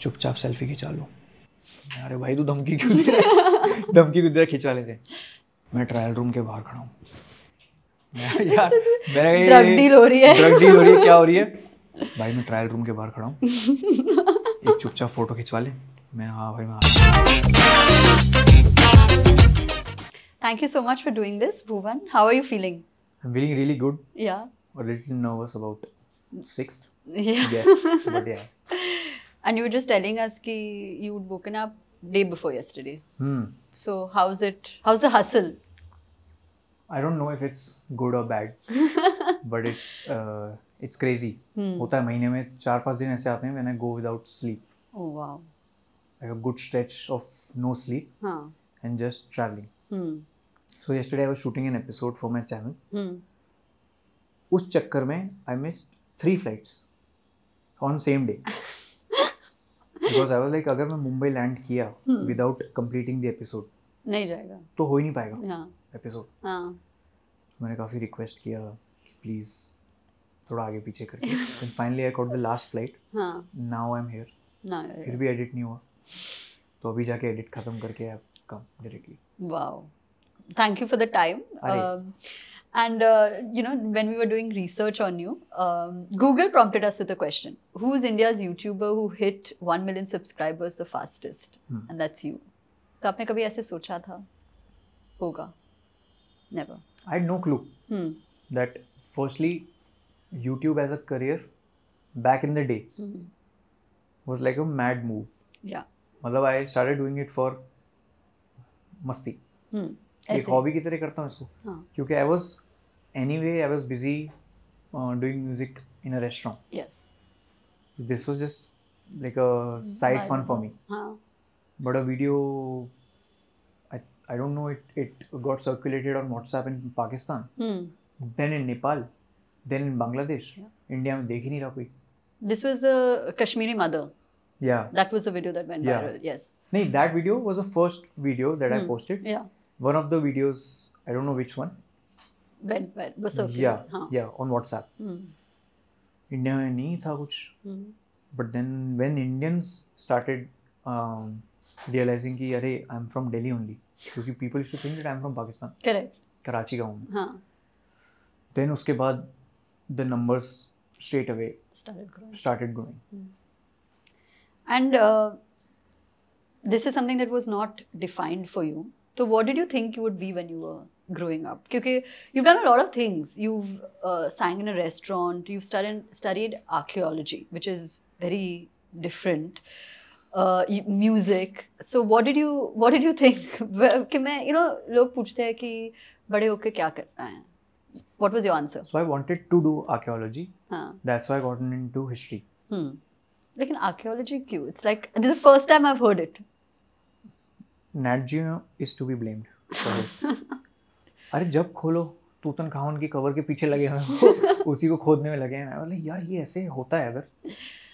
चुपचाप सेल्फी खिंचा लो। अरे भाई तू धमकी धमकी क्यों दे खिंचा लेते मैं ट्रायल रूम के बाहर खड़ा हूँ। ड्रग डील हो रही है। क्या हो रही है? भाई मैं ट्रायल रूम के बाहर खड़ा हूँ। एक चुपचाप फ़ोटो खिंचवा ले। मैं हाँ भाई मैं thank you so much for doing this Bhuvan how are you feeling I am feeling really good yeah और little nervous about sixth yes but yeah And you were just telling us ki you'd woken up day before yesterday. hmm So how's it? How's the hustle? I don't know if it's good or bad, but it's uh, it's crazy. Hmm. होता है महीने में चार पाँच दिन ऐसे आते हैं when I go without sleep, Oh wow. like a good stretch of no sleep Huh. and just traveling. Hmm. So yesterday I was shooting an episode for my channel. Hmm. उस चक्कर में I missed three flights on same day. Because I was like अगर मैं Mumbai land किया without completing the episode नहीं जाएगा। तो हो ही नहीं पाएगा हाँ। एपिसोड हाँ। मैंने काफ़ी रिक्वेस्ट किया कि प्लीज़ थोड़ा आगे पीछे करके। Finally I got the last flight हाँ। नाउ आई एम हियर फिर भी एडिट नहीं हुआ। तो अभी जाके एडिट खत्म करके I come directly Wow. Thank you for the time. Arey. Um, and, uh, you know, when we were doing research on you, um, Google prompted us with a question Who's India's YouTuber who hit 1 million subscribers the fastest? Hmm. And that's you. तो आपने कभी ऐसे सोचा था होगा never I know clue hmm. That firstly YouTube as a career back in the day hmm. Was like a mad move या मतलब I started doing it for मस्ती hmm. एक हॉबी की तरह करता हूँ इसको हाँ. क्योंकि I was anyway I was busy doing music in a restaurant this was just like a side fun for me but a video I don't know it it got circulated on WhatsApp in Pakistan then in Nepal then in Bangladesh India में देख ही नहीं रहा कोई this was the Kashmiri mother Yeah. That was the video that went yeah. viral. Yes. No, that video was the first video that mm. I hmm. posted. Yeah. one of the videos i don't know which one Went viral. Was circulated. yeah हाँ. yeah on whatsapp Hmm. India में नहीं था कुछ Hmm. but then when indians started um, realizing कि अरे I am from Delhi only क्योंकि people used to think that i am from pakistan Correct. Karachi का हूँ मैं हाँ. then उसके बाद the numbers straight away Started growing. started growing And uh, this is something that was not defined for you. So, what did you think you would be when you were growing up? Because you've done a lot of things. You've uh, sang in a restaurant. You've studied studied archaeology, which is very different. Uh, y- music. So, what did you what did you think? Well, कि मैं you know लोग पूछते हैं कि बड़े होके क्या करना है? What was your answer? so i wanted to do archaeology हाँ. that's why i got into history Hmm. लेकिन archaeology क्यों? It's like this is the first time I've heard it. To be blamed for this अरे जब खोलो तूतन खावन की cover के पीछे लगे हुए हो, उसी को खोदने में लगे हैं was यार ये ऐसे होता है अगर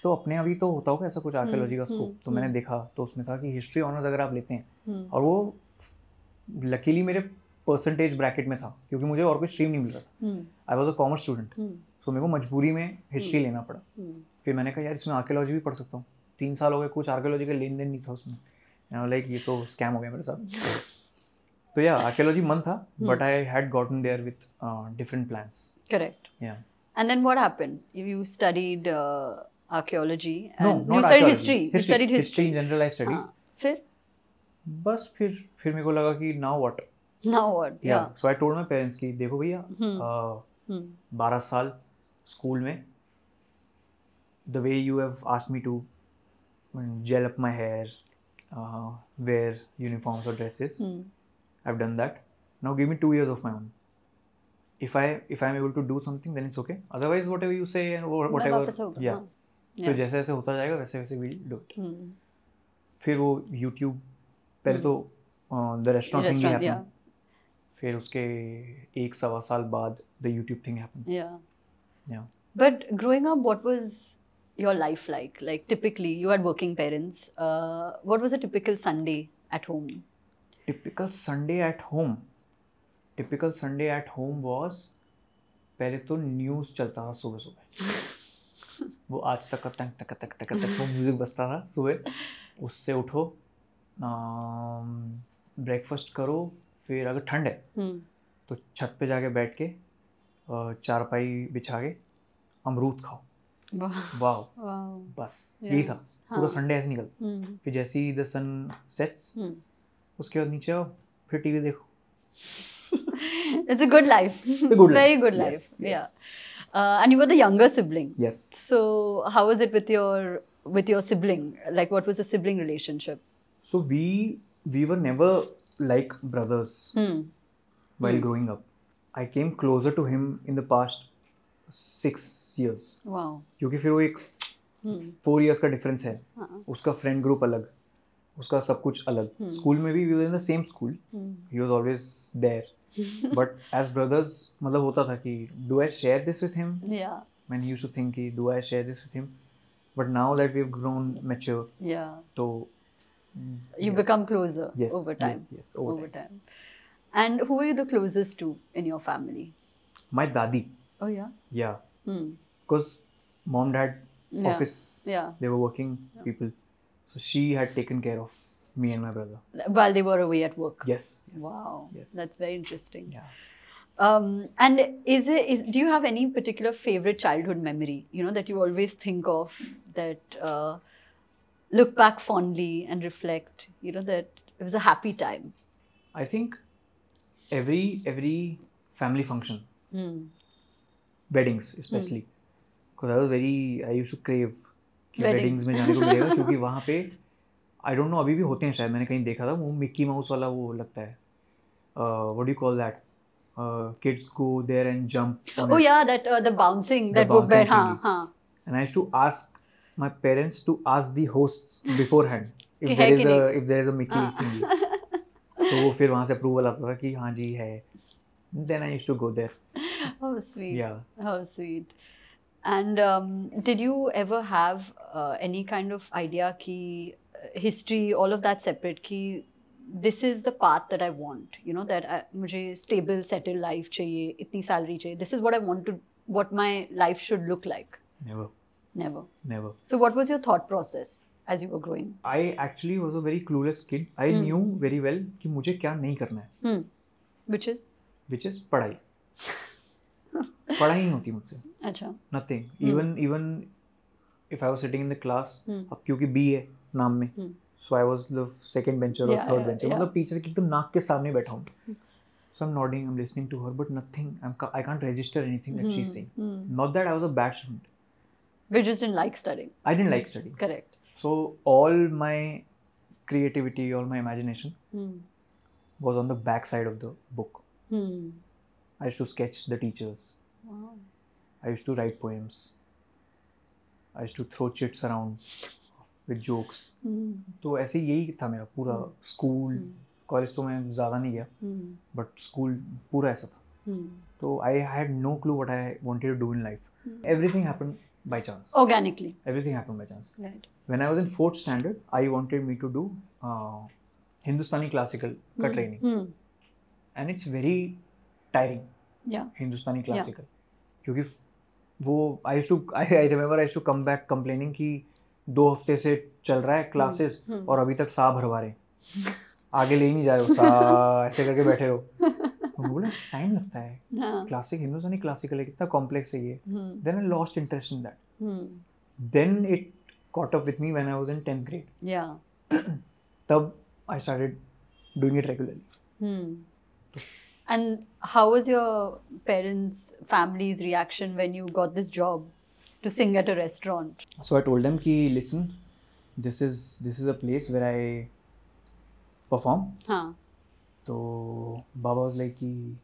तो अपने अभी तो होता होगा ऐसा कुछ आर्कियोलॉजी का हम्म, स्कोप तो हम्म। मैंने देखा तो उसमें था कि हिस्ट्री ऑनर्स अगर आप लेते हैं. और वो लकीली मेरे परसेंटेज ब्रैकेट में था क्योंकि मुझे और कोई स्ट्रीम नहीं मिल रहा था. I was a commerce student. So मेरे को मजबूरी में हिस्ट्री हम्म। लेना पड़ा. फिर मैंने कहा यार इसमें आर्कियोलॉजी भी पढ़ सकता हूँ तीन साल हो गए कुछ आर्कियोलॉजी का लेन देन नहीं था उसमें लाइक ये तो स्कैम हो गया मेरे साथ तो या आर्कियोलॉजी मन था। But I had gotten there with different plans Correct. Yeah And then what happened? You you studied uh, archaeology no and you not studied history. History in general I study. फिर बस फिर फिर मेरे को लगा कि now what now what? Yeah so I told my parents कि देखो भैया Hmm. uh, Hmm. बारह साल स्कूल में the way you have asked me to gel up my hair where uniforms और dresses Hmm. I've done that. Now give me two years of my own. If I if I'm able to do something, then it's okay. Otherwise, whatever you say and wha- मैं whatever, वापस होगा, yeah. हाँ. तो Yeah. जैसे जैसे होता जाएगा वैसे वैसे we'll do it. Hmm. फिर वो YouTube पहले तो the restaurant thing Restaurant, happen फिर उसके एक सवा साल बाद the YouTube thing happen Yeah. Yeah. But growing up, what was your life like? Like typically, you had working parents. Uh, what was a typical Sunday at home? Typical Sunday at home typical Sunday at home was पहले तो news चलता था सुबह सुबह वो आज तक तक तक तक तक तक वो म्यूज़िक बजता था सुबह उससे उठो ब्रेकफास्ट करो फिर अगर ठंड है हम्म, तो छत पे जाके बैठ के चारपाई बिछा के अमरूद खाओ वाह वाह वाह बस यही Yeah. था पूरा हाँ संडे ऐसे निकलता हम्म, फिर जैसे ही द सन सेट्स हम्म. उसके बाद नीचे आओ फिर टीवी देखो it's a good life. a good life. Very good Yes, life. yes. Yeah. Uh, and you were the younger sibling. Yes So how was it with your with your sibling? Like, what was the sibling relationship? So we we were never like brothers Hmm. while Hmm. growing up. I came closer to him in the past years. Wow. क्योंकि फिर वो एक Hmm. Four years का difference है Uh-uh. उसका friend group अलग उसका सब कुछ अलग Hmm. स्कूल में भी we in the same school Hmm. He was always there but as brothers मतलब होता था कि do I share this with him Yeah. Man use to think कि do I share this with him but now that we have grown mature Yeah. तो You become closer yes, over time. yes, yes, over, over time. time. And who are you the closest to in your family? My dadi, Oh yeah. yeah, Hmm. because mom dad Yeah. office Yeah. they were working people so she had taken care of me and my brother While they were away at work. yes, yes Wow. yes That's very interesting. yeah Um, and is it is do you have any particular favorite childhood memory? You know that you always think of that uh, look back fondly and reflect. You know that it was a happy time. i think every every family function Hmm. Weddings especially because i was very i used to crave कि weddings में जाने को मिलेगा क्योंकि वहाँ पे आई don't no अभी भी होते हैं शायद मैंने कहीं देखा था वो मिक्की माउस वाला वो लगता है what do call that kids go there and jump Oh yeah, that uh, the bouncing The that would be, thingy. huh. and I used to ask my parents to ask the hosts beforehand if there is a if there is a Mickey हाँ. thingy तो वो फिर वहाँ से approval आता था कि हाँ जी है then I used to go there How sweet. yeah How sweet. And um, did you ever have uh, any kind of idea ki uh, history, all of that separate ki this is the path that I want, you know, that I, मुझे stable, settled life चाहिए, इतनी salary चाहिए. This is what I want to, what my life should look like. never Never. never So what was your thought process as you were growing? I actually was a very clueless kid I Hmm. knew very well कि मुझे क्या नहीं करना है Hmm. Which is? which is पढ़ाई पढ़ाई नहीं होती मुझसे। अच्छा। Nothing even even if I was sitting in the class अब क्योंकि बी है नाम में so I was the second bencher और थर्ड बेंचर मतलब टीचर की एकदम नाक के सामने बैठा हूँ। So I am nodding I am listening to her but nothing I am I can't register anything that she is saying not that I was a bad student we just didn't like studying I didn't like studying correct so all my creativity all my imagination was on the back side of the book I should sketch the teachers Wow. i used to write poems i used to throw chits around with jokes Hmm. तो ऐसे यही था मेरा पूरा Hmm. School Hmm. College तो मैं ज़्यादा नहीं गया Hmm. बट स्कूल पूरा ऐसा था Hmm. तो I had no clue what I wanted to do in life Hmm. Everything happened by chance Organically. Everything happened by chance Right. When I was in fourth standard I wanted me to do Hindustani classical का Hmm. Training Hmm. And it's very tiring Yeah. Hindustani classical क्योंकि वो I to I I remember I to come back complaining कि दो हफ़्ते से चल रहा है क्लासेस Hmm. और अभी तक सा भरवा रहे आगे ले ही नहीं जा रहे हो सा ऐसे करके बैठे रहो बोला टाइम लगता है. क्लासिक हिंदुस्तानी क्लासिकल है कितना कॉम्प्लेक्स है ये. Then I lost interest in that. Then it caught up with me when I was in 10th grade. Yeah. तब I started doing it regularly. Hmm. And how was your parents' family's reaction when you got this job to sing at a restaurant? So I told them कि listen, this is this is a place where I perform. Huh. तो बाबा was like कि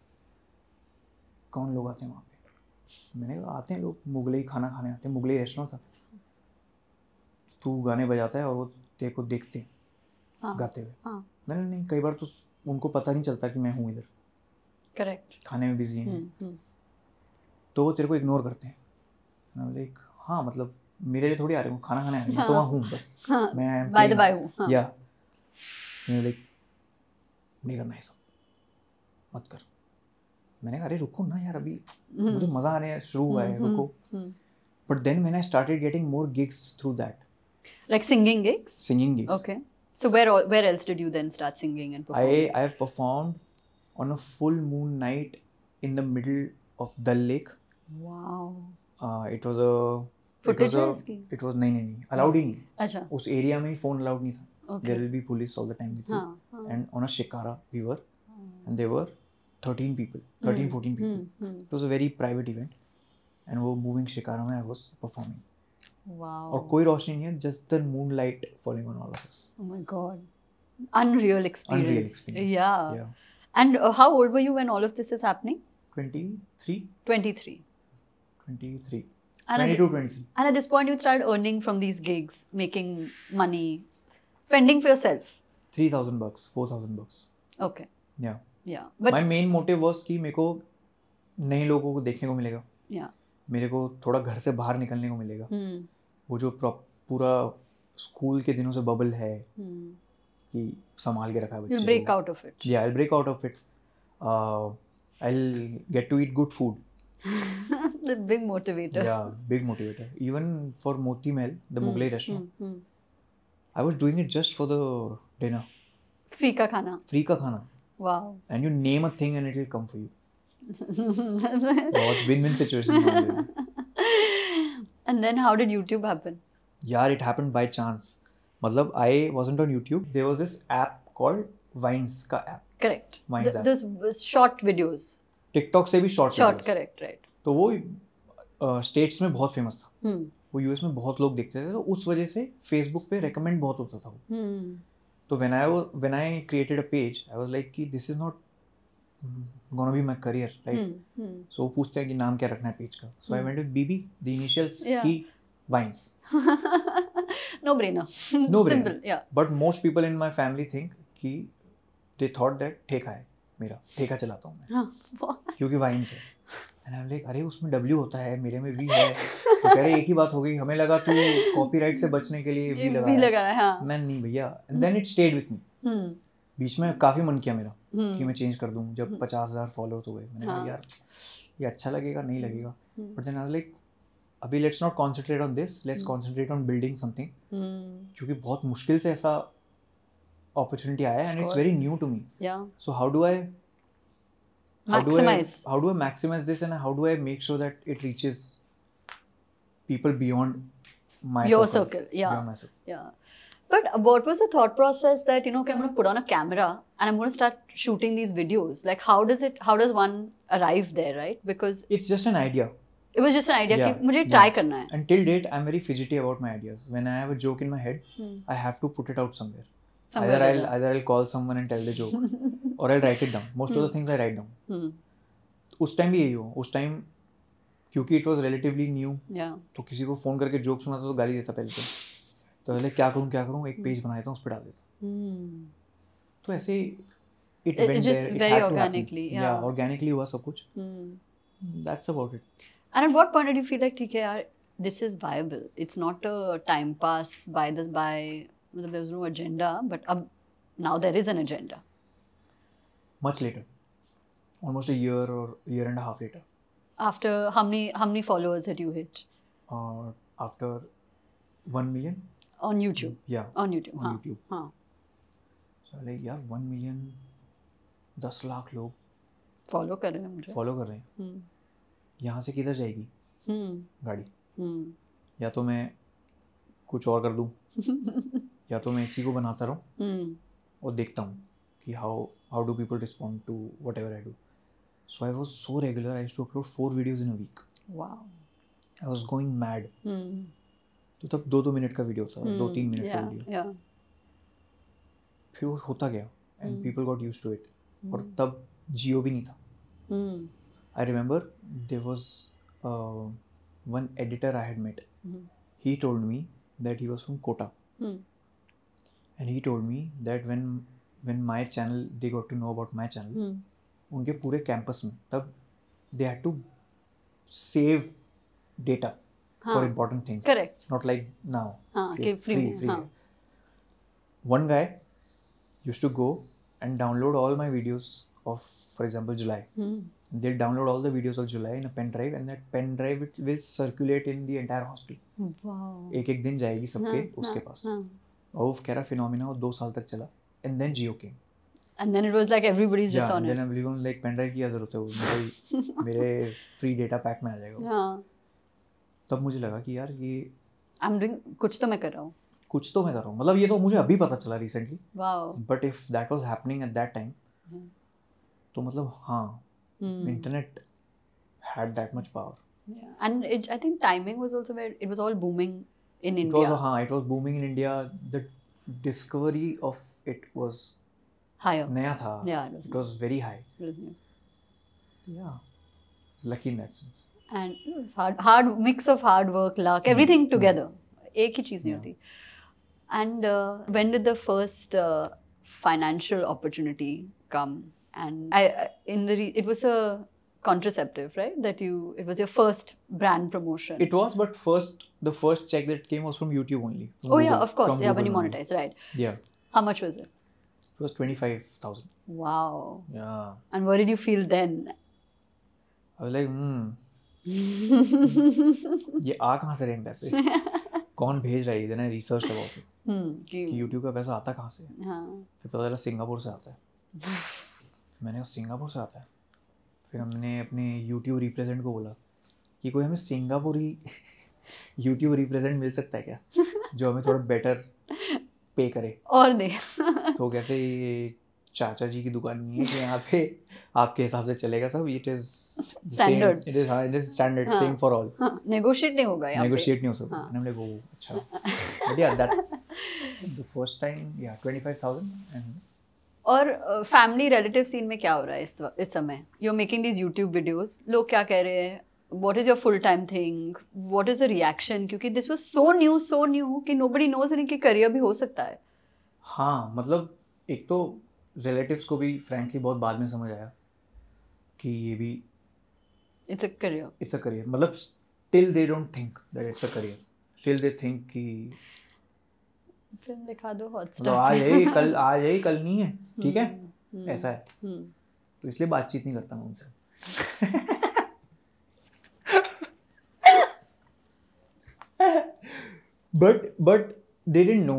कौन लोग आते हैं वहाँ पे मैंने कहा आते हैं लोग मुगलई खाना खाने आते हैं मुगलई रेस्टोरेंट था तू गाने बजाता है और वो तेरे को देखते हैं हाँ. गाते हुए हाँ. मैंने नहीं कई बार तो उनको पता नहीं चलता कि मैं हूँ इधर Correct. खाने में बिज़ी हैं Hmm. Hmm. तो वो तेरे को इग्नोर करते हैं लाइक हाँ मतलब मेरे लिए थोड़ी आ रहे हो खाना खाने आ रहे हैं मैं तो हाँ. वहाँ हूँ बस हाँ. मैं By the by, हूँ. हाँ. या लाइक नहीं करना है सब मत कर मैंने कहा अरे रुको ना यार अभी Hmm. मुझे मज़ा आने शुरू हुआ है Hmm. रुको Hmm. Then when I started getting more gigs through that, Like singing gigs? singing gigs, Okay. So where all, where else did you then start singing and performing? I I have performed on a full moon night in the middle of Dal Lake. wow. Uh, it was a it Footage was a है इसकी? it was नहीं नहीं नहीं allowed ही नहीं अच्छा. उस area में ही phone allowed नहीं था Okay. there will be police all the time with you हाँ, हाँ. and on a shikara we were हाँ. and there were 13 people 13 Hmm, 14 people Hmm, hmm. it was a very private event and वो moving shikara में I was performing Wow. और कोई रोशनी नहीं है just the moonlight falling on all of us Oh my god. Unreal experience. unreal experience Yeah. yeah And uh, how old were you when all of this is happening? 23 23. 23 And at, 22 23 and at this point, you started earning from these gigs, making money, fending for yourself. 3000 bucks 4000 bucks Okay. yeah Yeah. But my main motive was कि मेरे को नए लोगों को देखने को मिलेगा yeah. मेरे को थोड़ा घर से बाहर निकलने को मिलेगा Hmm. वो जो prop- पूरा स्कूल के दिनों से बबल है Hmm. कि संभाल के रखा है You'll बच्चे break को। out of it. yeah i'll break out of it uh, i'll get to eat good food the big motivator. yeah big motivator even for moti mahal the Hmm, mughlai restaurant hmm, hmm. i was doing it just for the dinner Free ka khana. free का खाना Wow. and you name a thing and it will come for you बहुत win win situation मान लो। and then how did YouTube happen? यार it happened by chance मतलब I wasn't on YouTube there was this app called Vines का those was short videos. TikTok से भी Short, videos। correct, right. तो वो states uh, में बहुत famous था Hmm. वो यूएस में बहुत लोग देखते थे तो उस वजह से फेसबुक पे रेकमेंड बहुत होता था वो Hmm. तो when I when I created a page I was like कि this is not gonna be my career right. So वो पूछते हैं कि नाम क्या रखना है पेज का so I. Went with BB the initials की vines no brainer. No brainer. Simple. Yeah. But most people in my family think कि दे थॉट दैट ठेका है मेरा ठेका चलाता हूँ मैं Huh. क्योंकि वाइन्स है एंड आई लाइक अरे उसमें डब्ल्यू होता है मेरे में वी है तो कह रहे एक ही बात हो गई हमें लगा तू कॉपीराइट से बचने के लिए वी लगा भी है। लगा है हाँ मैं नहीं भैया and then it stayed with me Hmm. बीच में काफ़ी मन किया मेरा कि Hmm. मैं चेंज कर दूँ जब हम्म। पचास हज़ार फॉलोअर्स हो गए मैंने हाँ। यार ये अच्छा लगेगा नहीं लगेगा Hmm. But then I like अभी let's not concentrate on this let's hmm. Concentrate on building something Hmm. क्योंकि बहुत मुश्किल से ऐसा अपॉर्चुनिटी आया and it's course. Very new to me Yeah. So how do I how do I Maximize. how do I maximize this and how do I make sure that it reaches people beyond my Your circle, circle. Yeah. beyond my circle. Yeah. But what was the thought process that, you know, okay, I'm going to put on a camera and I'm going to start shooting these videos? Like, how does it, how does one arrive there, right? Because It's just an idea. It was just an idea Yeah, कि मुझे yeah. try करना है. And till date, I'm very fidgety about my ideas. When I have a joke in my head, Hmm. I have to put it out somewhere. Somewhere either I'll either I'll call someone and tell the joke, or I'll write it down. Most hmm. of the Hmm. things I write down. Hmm. उस time भी यही हो उस time क्योंकि it was relatively new. तो किसी को phone करके जोक सुनाता तो गाली देता पहले तो तो पहले क्या करूँ क्या करूँ एक पेज बना देता हूँ उस पर डाल देता हूँ Hmm. तो ऐसे it went there it had to organically, या yeah. ऑर्गेनिकली हुआ सब कुछ Hmm. That's about it And at what point did you feel like, ठीक है यार, this is viable. It's not a time pass by this by. मतलब There was no agenda, but अब now there is an agenda. much later almost a year or year and a half later After how many how many followers had you hit uh, after 1 million on YouTube? yeah On YouTube. on हाँ. YouTube हाँ. so like यार 1 million 10 lakh लोग Follow कर रहे हैं मुझे. Follow कर रहे हैं Hmm. यहाँ से किधर जाएगी Hmm. गाड़ी Hmm. या तो मैं कुछ और कर दूँ या तो मैं इसी को बनाता रहूँ Hmm. और देखता हूँ कि how how do people respond to whatever I do so I was so regular I to upload four videos in a week I was going mad. तो तब दो दो मिनट का वीडियो था दो Hmm. तीन मिनट का वीडियो Yeah. फिर वो होता गया and. People got use to it और. तब जियो भी नहीं था Hmm. I remember there was one editor I had met Hmm. he told me that he was from Kota Hmm. and he told me that when when my channel they got to know about my channel Hmm. उनके पूरे campus में तब they had to save data for हाँ. important things Correct. not like now हाँ. कि कि free में. हाँ. one guy used to go and download all my Hmm. They'll download all the videos of July in a pen drive and that pen drive it will circulate in the entire hostel. Wow. एक एक दिन जाएगी सबके हाँ, उसके हाँ, पास हाँ. और वो कह रहा फिनोमिना वो दो साल तक चला and then Jio came And then it was like everybody's just या on then it. Everyone like pen drive की ज़रूरत है वो मेरे मेरे फ्री डेटा पैक में आ जाएगा। हाँ. तब मुझे लगा कि यार ये I'm doing कुछ तो मैं कर रहा हूँ. कुछ तो मैं कर रहा हूँ मतलब ये तो मुझे अभी पता चला recently Wow. But if that was happening at that time Hmm. तो मतलब हाँ mm. internet had that much power. Yeah. and it, i think timing was also where it was all booming in it india. was, uh-huh, it was booming in india. The discovery of it was higher. Naya tha. yeah it was, it was very high. It was new. Yeah. It's lucky in that sense. And it was hard hard mix of hard work luck mm-hmm. everything mm. together. Yeah. and uh, when did the first uh, financial opportunity come? And I, I- in the re- it was a contraceptive, right? That you it was your first brand promotion. it was but first the first check that came was from YouTube only from oh yeah, Google- of course. from Yeah, when you Google only. monetize, right? yeah How much was it? it was 25000 Wow. yeah And what did you feel then? I was like hmm ये आ कहाँ से रहे हैं पैसे कौन भेज रहा है then I research about it Hmm, कि कि- यूट्यूब का पैसा आता कहाँ से है हाँ. फिर पता चला सिंगापुर से आता है मैंने कहा सिंगापुर से आता है। फिर हमने अपने यूट्यूब रिप्रेजेंट को बोला कि कोई हमें सिंगापुरी यूट्यूब रिप्रेजेंट मिल सकता है क्या? जो हमें थोड़ा बेटर पे करे। और दे। तो वो कहते ये चाचा जी की दुकान नहीं है कि यहाँ पे आपके हिसाब से चलेगा सब। It is Standard. It is हाँ it is standard. Same for all negotiate नहीं होगा यहाँ नेगोशिएट नहीं हो सकता। हाँ. like oh अच्छा। But yeah that's the first time yeah 25000 and और फैमिली रिलेटिव सीन में क्या हो रहा है इस इस समय? You are making these YouTube videos लोग क्या कह रहे हैं? What is your full time thing what is the reaction क्योंकि this was so new so new कि नोबडी नोज़ इनकी करियर भी हो सकता है। हाँ मतलब एक तो रिलेटिव्स को भी फ्रेंकली बहुत बाद में समझ आया कि ये भी it's a career it's a career मतलब still they don't think that it's a career still they think कि फ़िल्म दिखा दो मतलब हॉटस्टार आज है ही, कल आज है ही, कल नहीं है ठीक है? ऐसा है। हम्म। तो इसलिए बातचीत नहीं करता मैं उनसे। But but they didn't know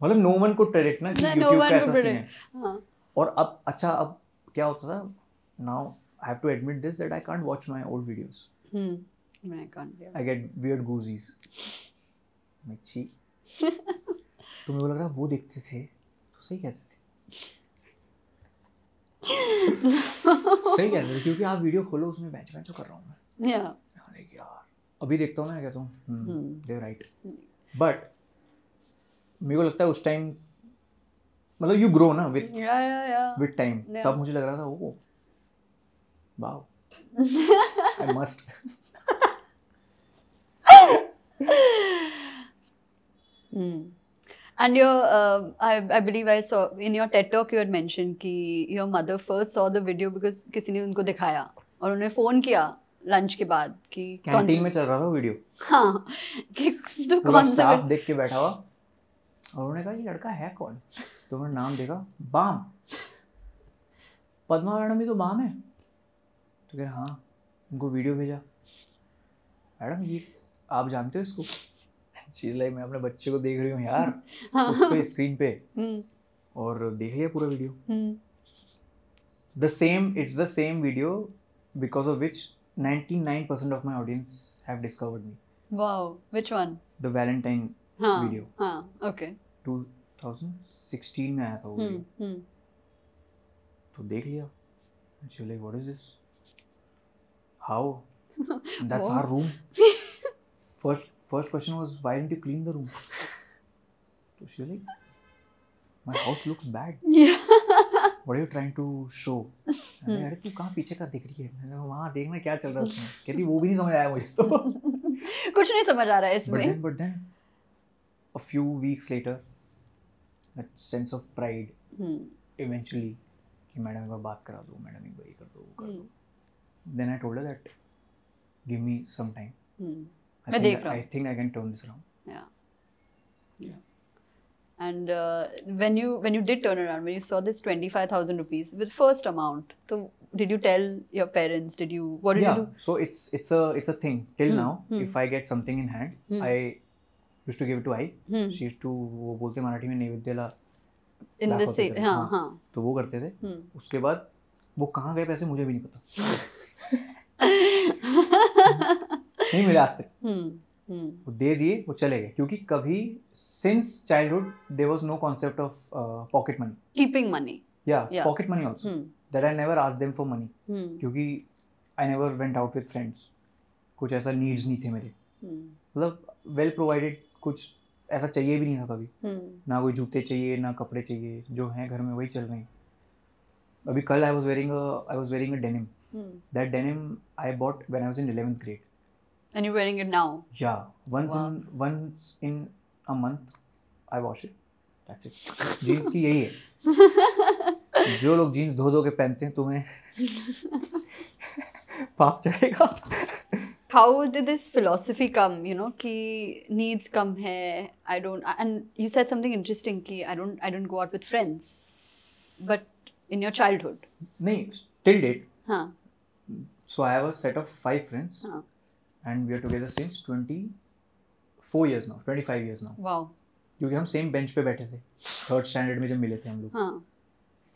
मतलब नो वन को प्रेडिक्ट ना कि no का ऐसा सीन है। हाँ। और अब अच्छा अब क्या होता था? Now I have to admit this that I can't watch my old videos hmm मैं can't I get weird goosies मैं छी तो मेरे को लग रहा है वो देखते थे तो सही कहते थे। सही कहते थे क्योंकि आप वीडियो खोलो उसमें बेंच बेंच कर रहा हूँ मैं। या लाइक यार। अभी देखता हूँ ना कहता हूँ। दे राइट बट मेरे को लगता है उस टाइम मतलब यू ग्रो ना विद विद टाइम तब मुझे लग रहा था ओ wow I must Hmm. And your, uh, I, I believe I saw in your TED talk you had mentioned कि your mother first saw the video because किसी ने उनको दिखाया और उन्हें फ़ोन किया लंच के बाद कि कैंटीन में चल रहा था वीडियो हाँ कि तो कौन सा स्टाफ देख के बैठा हुआ और उन्होंने कहा ये लड़का है कौन तो उन्होंने नाम देखा बाम पद्मा मैडम भी तो बाम है तो कह रहे हाँ उनको वीडियो भेजा मैडम ये आप जानते हो इसको मैं अपने बच्चे को देख रही हूँ यार हाँ। उसको स्क्रीन पे। हम्म। और देख लिया पूरा video? The same it's the same video because of which 99% of my audience have Valentine video हाँ ओके 2016 में आया था वो हम्म, वीडियो हम्म। तो देख लिया। चिल्लाई what is this how that's our room first first question was why didn't you clean the room so she was like my house looks bad yeah what are you trying to show मैंने हम्म। अरे तू कहाँ पीछे का दिख रही है मैंने वहाँ देखना क्या चल रहा है उसमें कहती वो भी नहीं समझ आया मुझे तो कुछ नहीं समझ आ रहा है but इसमें then but then a few weeks later that sense of pride hmm eventually कि मैडम एक बार बात करा दो मैडम एक बार ये कर दो वो कर हम्म। दो then I told her that give me some time hmm I मैं देख रहा हूँ। And uh, when you when you did turn around, when you saw this twenty five thousand rupees with first amount, so did you tell your parents? Did you what did yeah. you do? So it's it's a it's a thing till Hmm, now. hmm. If I get something in hand, Hmm. I used to give it to I. Hmm. She used to वो बोलते मराठी में नैवेद्यला होते same, थे, हाँ हाँ। हाँ. तो वो करते थे Hmm. उसके बाद वो कहाँ गए पैसे मुझे भी नहीं पता नहीं मिले आज तक Hmm. Hmm. वो दे दिए वो चले गए क्योंकि कभी since childhood there was no concept of pocket money Keeping money. Yeah pocket money also. That I never ask them for money. क्योंकि I never went out with friends कुछ ऐसा नीड्स नहीं थे मेरे Hmm. मतलब वेल प्रोवाइडेड कुछ ऐसा चाहिए भी नहीं था कभी Hmm. ना कोई जूते चाहिए ना कपड़े चाहिए जो हैं घर में वही चल रहे हैं अभी कल I was wearing I was wearing a denim. That denim I bought when I was in 11th grade And you're wearing it now. yeah once Wow. in once in a month i wash it that's it jeans की यही है जो लोग jeans धो धो के पहनते हैं तुम्हें पाप चढ़ेगा How did this philosophy come? You know, कि needs come here. I don't. And you said something interesting. कि I don't. I don't go out with friends. But in your childhood. नहीं till date हाँ. so i have a set of five friends And we are together since twenty four now twenty five years now क्योंकि हम same bench पे बैठे थे। Third standard में जब मिले थे हम लोग। हाँ।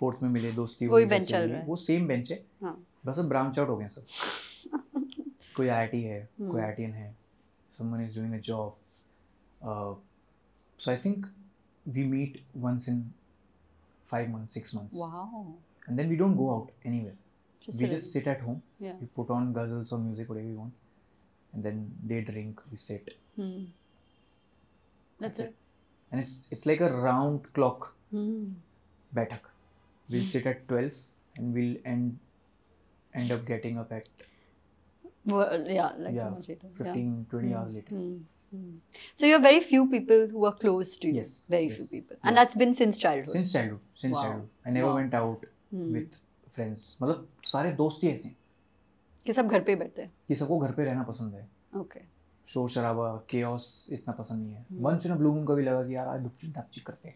फोर्थ में मिले दोस्ती वही बेंच चल है। वो सेम बेंच है। हाँ। बस अब ब्रांच आउट हो गए सब। कोई आईआईटी है कोई हम्म। आईटीएन है someone is doing a job so I think we meet once in five month six months and then we don't go out anywhere we just sit at home we put on ghazals और music whatever you want and then they drink we sit Hmm. That's, That's it. and it's it's like a round clock Hmm. बैठक we'll sit at 12 and we'll end end up getting up at Well, yeah. Like Yeah, much later. 15 20 Hmm. hours later Hmm. Hmm. So you have very few people who are close to you. Yes, Very yes. few people, Yeah. and that's been since childhood. since childhood since Wow. childhood i never Wow. went out Hmm. with friends मतलब सारे दोस्त ही ऐसे हैं कि सब घर पे बैठते हैं. कि सबको घर पे रहना पसंद है Okay. शोर शराबा केओस इतना पसंद नहीं है Hmm. Once in a blue moon कभी लगा कि यार आज डुपचिक डपचिक करते हैं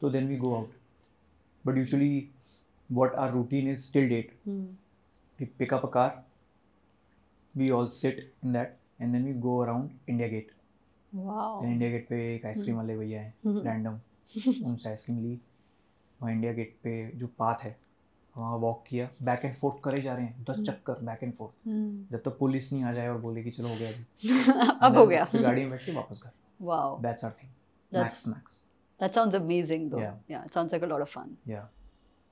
तो then we go out but usually our routine is till date Hmm. we pick up a car we all sit in that and then we go around india gate Wow. then india पे एक ice cream वाले भैया हैं। Random उनसे ice cream ली वहाँ India Gate पे जो path है वहाँ वॉक किया बैक एंड फोर्थ करे जा रहे हैं दस हम्म। चक्कर बैक एंड फोर्थ Hmm. जब तक तो पुलिस नहीं आ जाए और बोले कि चलो हो गया अभी अब हो गया. फिर गाड़ी में बैठ के वापस घर Wow. That's our thing max max that sounds amazing though. Yeah. Yeah. It sounds like a lot of yeah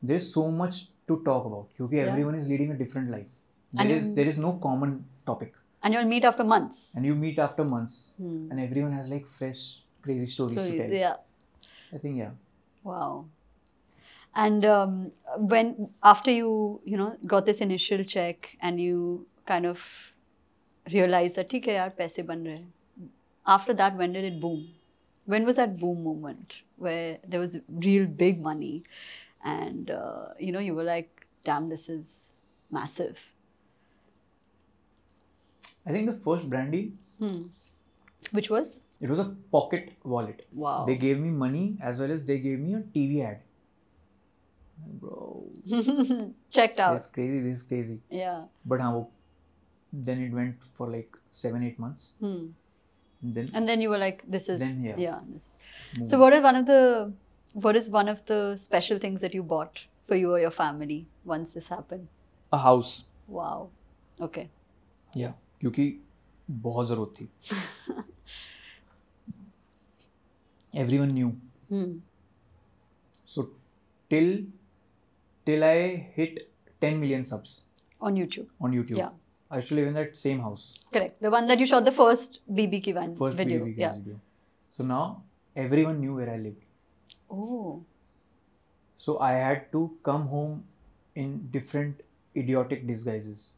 there is so much to talk about क्योंकि. Everyone is leading a different life there is there is no common topic And you'll meet after months. and you meet after months Hmm. and everyone has like fresh crazy stories stories to tell Yeah. i think yeah Wow. And um, when after you you know got this initial check and you kind of realized that ठीक है यार पैसे बन रहे हैं. After that, when did it boom? When was that boom moment where there was real big money, and uh, you know you were like, damn, this is massive. i think the first brandy Hmm. Which was it was a pocket wallet wow. they gave me money as well as they gave me a tv ad bro Checked out. this is crazy this is crazy Yeah. but हाँ वो then it went for like seven eight months Hmm. then And then you were like, this is Then, yeah. yeah. this- moved. So what is one of the what is one of the special things that you bought for you or your family once this happened? a house Wow. Okay. yeah क्योंकि बहुत ज़रूरत थी everyone knew Hmm. so till till I hit 10 million subs on YouTube. On YouTube. Yeah. I used to live in that same house. Correct. The one that you shot the first BB Kivan first video. BB yeah. video. So now everyone knew where I lived. Oh. So I had to come home in different idiotic disguises.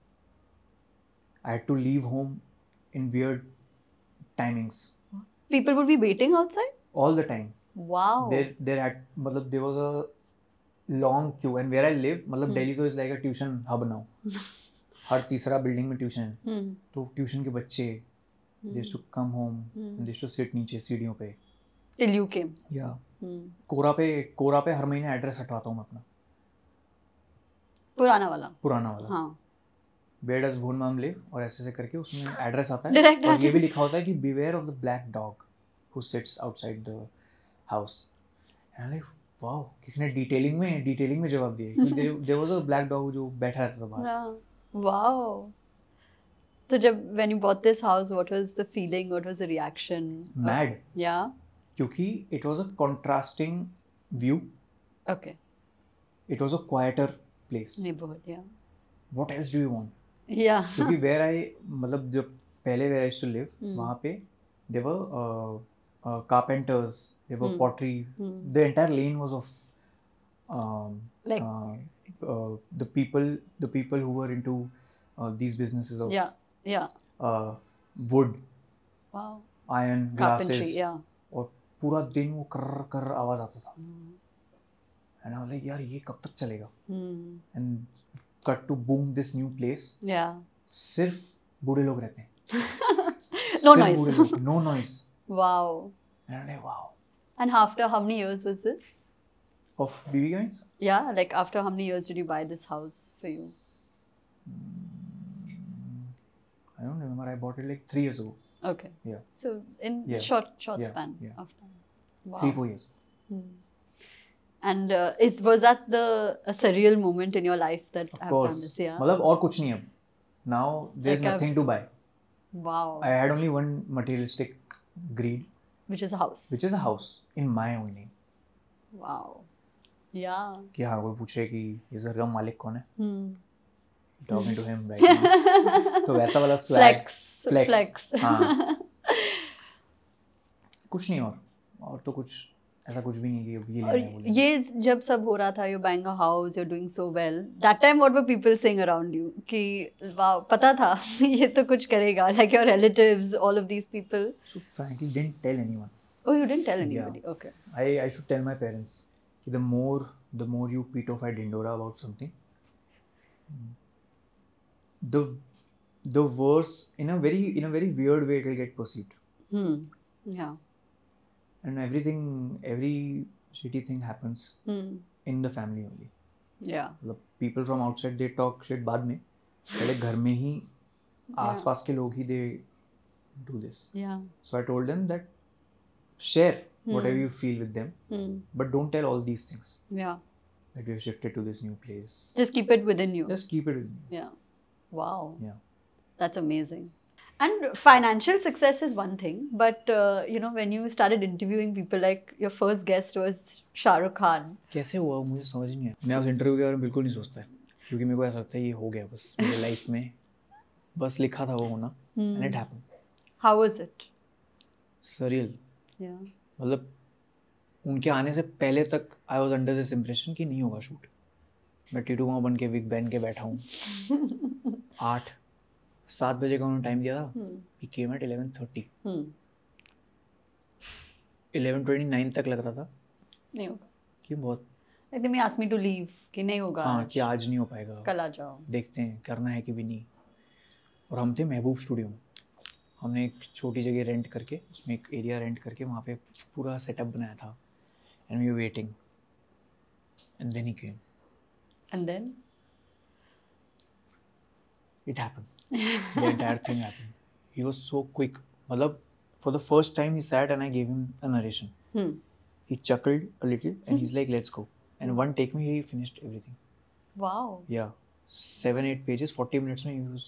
I had to leave home in weird timings. People would be waiting outside? All the time. Wow. There, there had, matlab, there was a long queue. And where I live मतलब Hmm. Delhi तो is like a tuition hub now. हर तीसरा building में tuition है। Hmm. तो tuition के बच्चे they Hmm. To come home Hmm. They to sit नीचे सीढ़ियों पे। Till you came. या कोरा पे कोरा पे हर महीने एड्रेस हटवाता हूँ मैं अपना। पुराना वाला? पुराना वाला। हाँ। वेयर डज भून माम लिव और ऐसे ऐसे करके उसमें एड्रेस आता है। और ये भी लिखा होता है कि beware of the black dog who sits outside the house and like wow किसी ने डिटेलिंग में डिटेलिंग में जवाब दिया there was a black dog जो बैठा रहता था बाहर। हाँ। वाओ। तो जब when you bought this house what was the feeling? What was the reaction? Mad yeah. क्योंकि it was a contrasting view okay. It was a quieter place neighborhood yeah. What else do you want yeah. क्योंकि where I मतलब जब पहले where I to live. वहाँ पे देवर carpenters they were Hmm. pottery Hmm. the entire lane was of um, Like- uh, uh, the people the people who were into uh, these businesses of yeah yeah uh, wood wow iron carpentry glasses yeah और पूरा दिन वो कर कर आवाज आता था Hmm. And I like यार ये कब तक चलेगा Hmm. And cut to boom this new place yeah सिर्फ बूढ़े लोग रहते हैं No सिर्फ noise. बूढ़े लोग no noise wow and I like wow and after how many years was this of BB guides yeah like after how many years did you buy this house for you I don't remember. I bought it like three years ago. okay Yeah. so in Yeah. short short Yeah, span yeah. of time wow Three, four years. Hmm. And uh, is was that the a surreal moment in your life that Of I've course. done this? Yeah. मतलब और कुछ नहीं अब. Now there's Like I've- nothing to buy. Wow. I had only one materialistic greed, Which is a house. which is a house in my own name. Wow. Yeah. कि हाँ कोई पूछे कि इस घर का मालिक कौन है? Hmm. Talking to him right now. तो वैसा वाला swag. Flex. flex. Flex. हाँ. कुछ नहीं और और तो कुछ ऐसा कुछ भी नहीं कि अब ये लेना है वो है. ये जब सब हो रहा था you buying a house you doing so well that time what were people saying around you कि वाह पता था ये तो कुछ करेगा like your relatives all of these people So frankly, didn't tell anyone. Oh you didn't tell. Anybody okay I, I should tell my parents कि the more the more you petrify Dindora about something, the the worse in a very in a very weird way it will get perceived, hmm yeah and everything every shitty thing happens hmm in the family only. yeah मतलब people from outside they talk shit बाद में पहले घर में ही आसपास के लोग ही they do this. yeah So I told them that share whatever Hmm. you feel with them, hmm but don't tell all these things yeah that we've shifted to this new place. just keep it within you Just keep it with me. yeah wow Yeah. that's amazing And financial success is one thing but uh, you know when you started interviewing people like your first guest was Shah Rukh कैसे हुआ मुझे समझ नहीं आया। मैं उस interview के बारे में बिल्कुल नहीं सोचता। है क्योंकि मेरे को ऐसा लगता है ये हो गया बस मेरी लाइफ में। बस लिखा था वो होना and it. Happened how was it? Surreal मतलब उनके आने से पहले तक I was under this impression कि नहीं होगा शूट मैं टीटू माँ बन के विग बहन के बैठा हूँ। आठ। सात बजे का उन्होंने टाइम दिया था. He came at eleven thirty. Eleven twenty nine तक लग रहा था नहीं होगा। कि बहुत they may ask me to कि नहीं होगा हाँ कि आज नहीं हो पाएगा। कल आ जाओ। देखते हैं करना है कि भी नहीं। और हम थे महबूब स्टूडियो में। हमने एक छोटी जगह रेंट करके उसमें एक एरिया रेंट करके वहाँ पे पूरा सेटअप बनाया था। And we waiting and then he came and then? It happened the entire thing happened he was so quick मतलब for the first time he sat and I gave him a narration hmm. He chuckled a little and he's like let's go and one take me he finished everything wow yeah seven eight pages 40 minutes में he was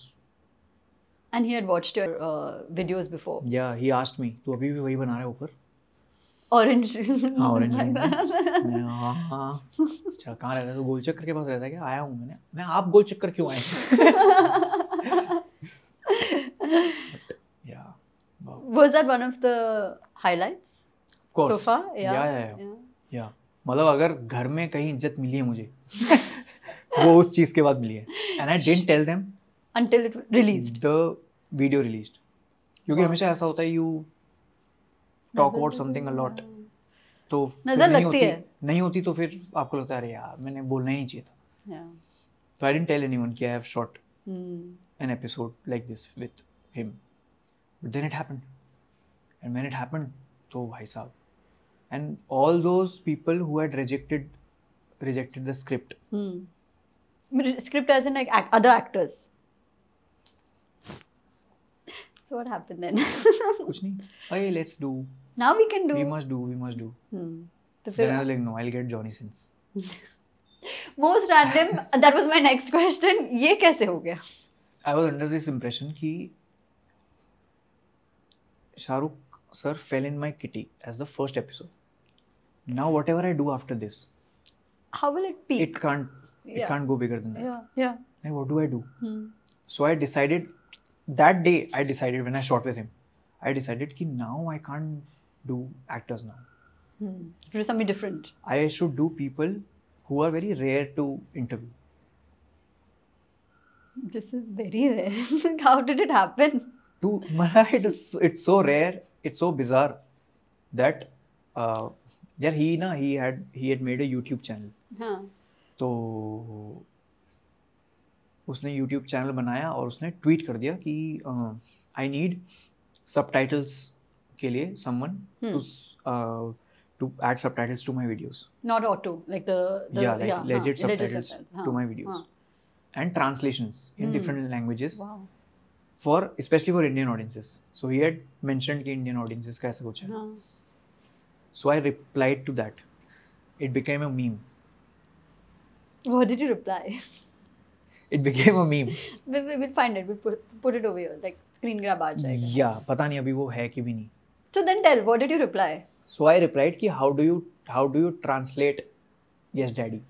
and he had watched your uh, videos before yeah he asked me तू अभी भी वही बना रहा है ऊपर orange हाँ, orange मैं हाँ हाँ अच्छा कहाँ रहता है तो गोल चक्कर के पास रहता है क्या आया हूँ मैंने मैं आप गोल चक्कर क्यों आए या was that one of the highlights Of course. so far? Yeah Yeah, yeah, yeah. या मतलब अगर घर में कहीं इज़्ज़त मिली है मुझे वो उस चीज़ के बाद मिली है। And I didn't tell them until it released. The video released क्योंकि Wow. हमेशा ऐसा होता है you talk about something a lot तो नज़र लगती होती है। नहीं होती तो फिर आपको लगता है अरे यार मैंने बोलना ही नहीं चाहिए था। तो आई डेंट टेल anyone कि I have shot mm. an episode like this with him. But then it happened. And when it happened, so bhai saab. And all those people who had rejected rejected the script. Mm. Script as in like act, other actors. So what happened then? Hey, let's do. Now we can do. We must do. We must do. Hmm. The. Then I was like, no, I'll get Johnny Sins. most random. that was my next question. ये कैसे हो गया? I was under this impression कि fell in my kitty as the first episode. Now whatever I do after this, How will it peak? it can't it Yeah. can't go bigger than that. yeah, yeah. Like what do I do? Hmm. So I decided that day I decided when I shot with him, I decided कि now I can't do actors now. Hmm. Do something different. I should do people who are very rare to interview. This is very rare. How did it happen? To it is it's so rare, it's so bizarre that uh, yeah he na he had he had made a YouTube channel. हाँ. तो उसने YouTube channel बनाया और उसने tweet कर दिया कि I need subtitles के लिए someone To Hmm. To add subtitles to my videos Not auto, like the, the yeah like हाँ, legit subtitles subtitles, to हाँ, my videos हाँ. and translations in Hmm. different languages Wow. for especially for Indian audiences so he had mentioned कि Indian audiences का ऐसा कुछ है हाँ. so I replied to that it became a meme What did you reply? it became a meme we, we, we'll find it. We'll put, put it over here. Like screen grab आ जाएगा. yeah पता नहीं अभी वो है कि भी नहीं So then tell, what did you reply? So I replied कि how do you how do you translate yes daddy?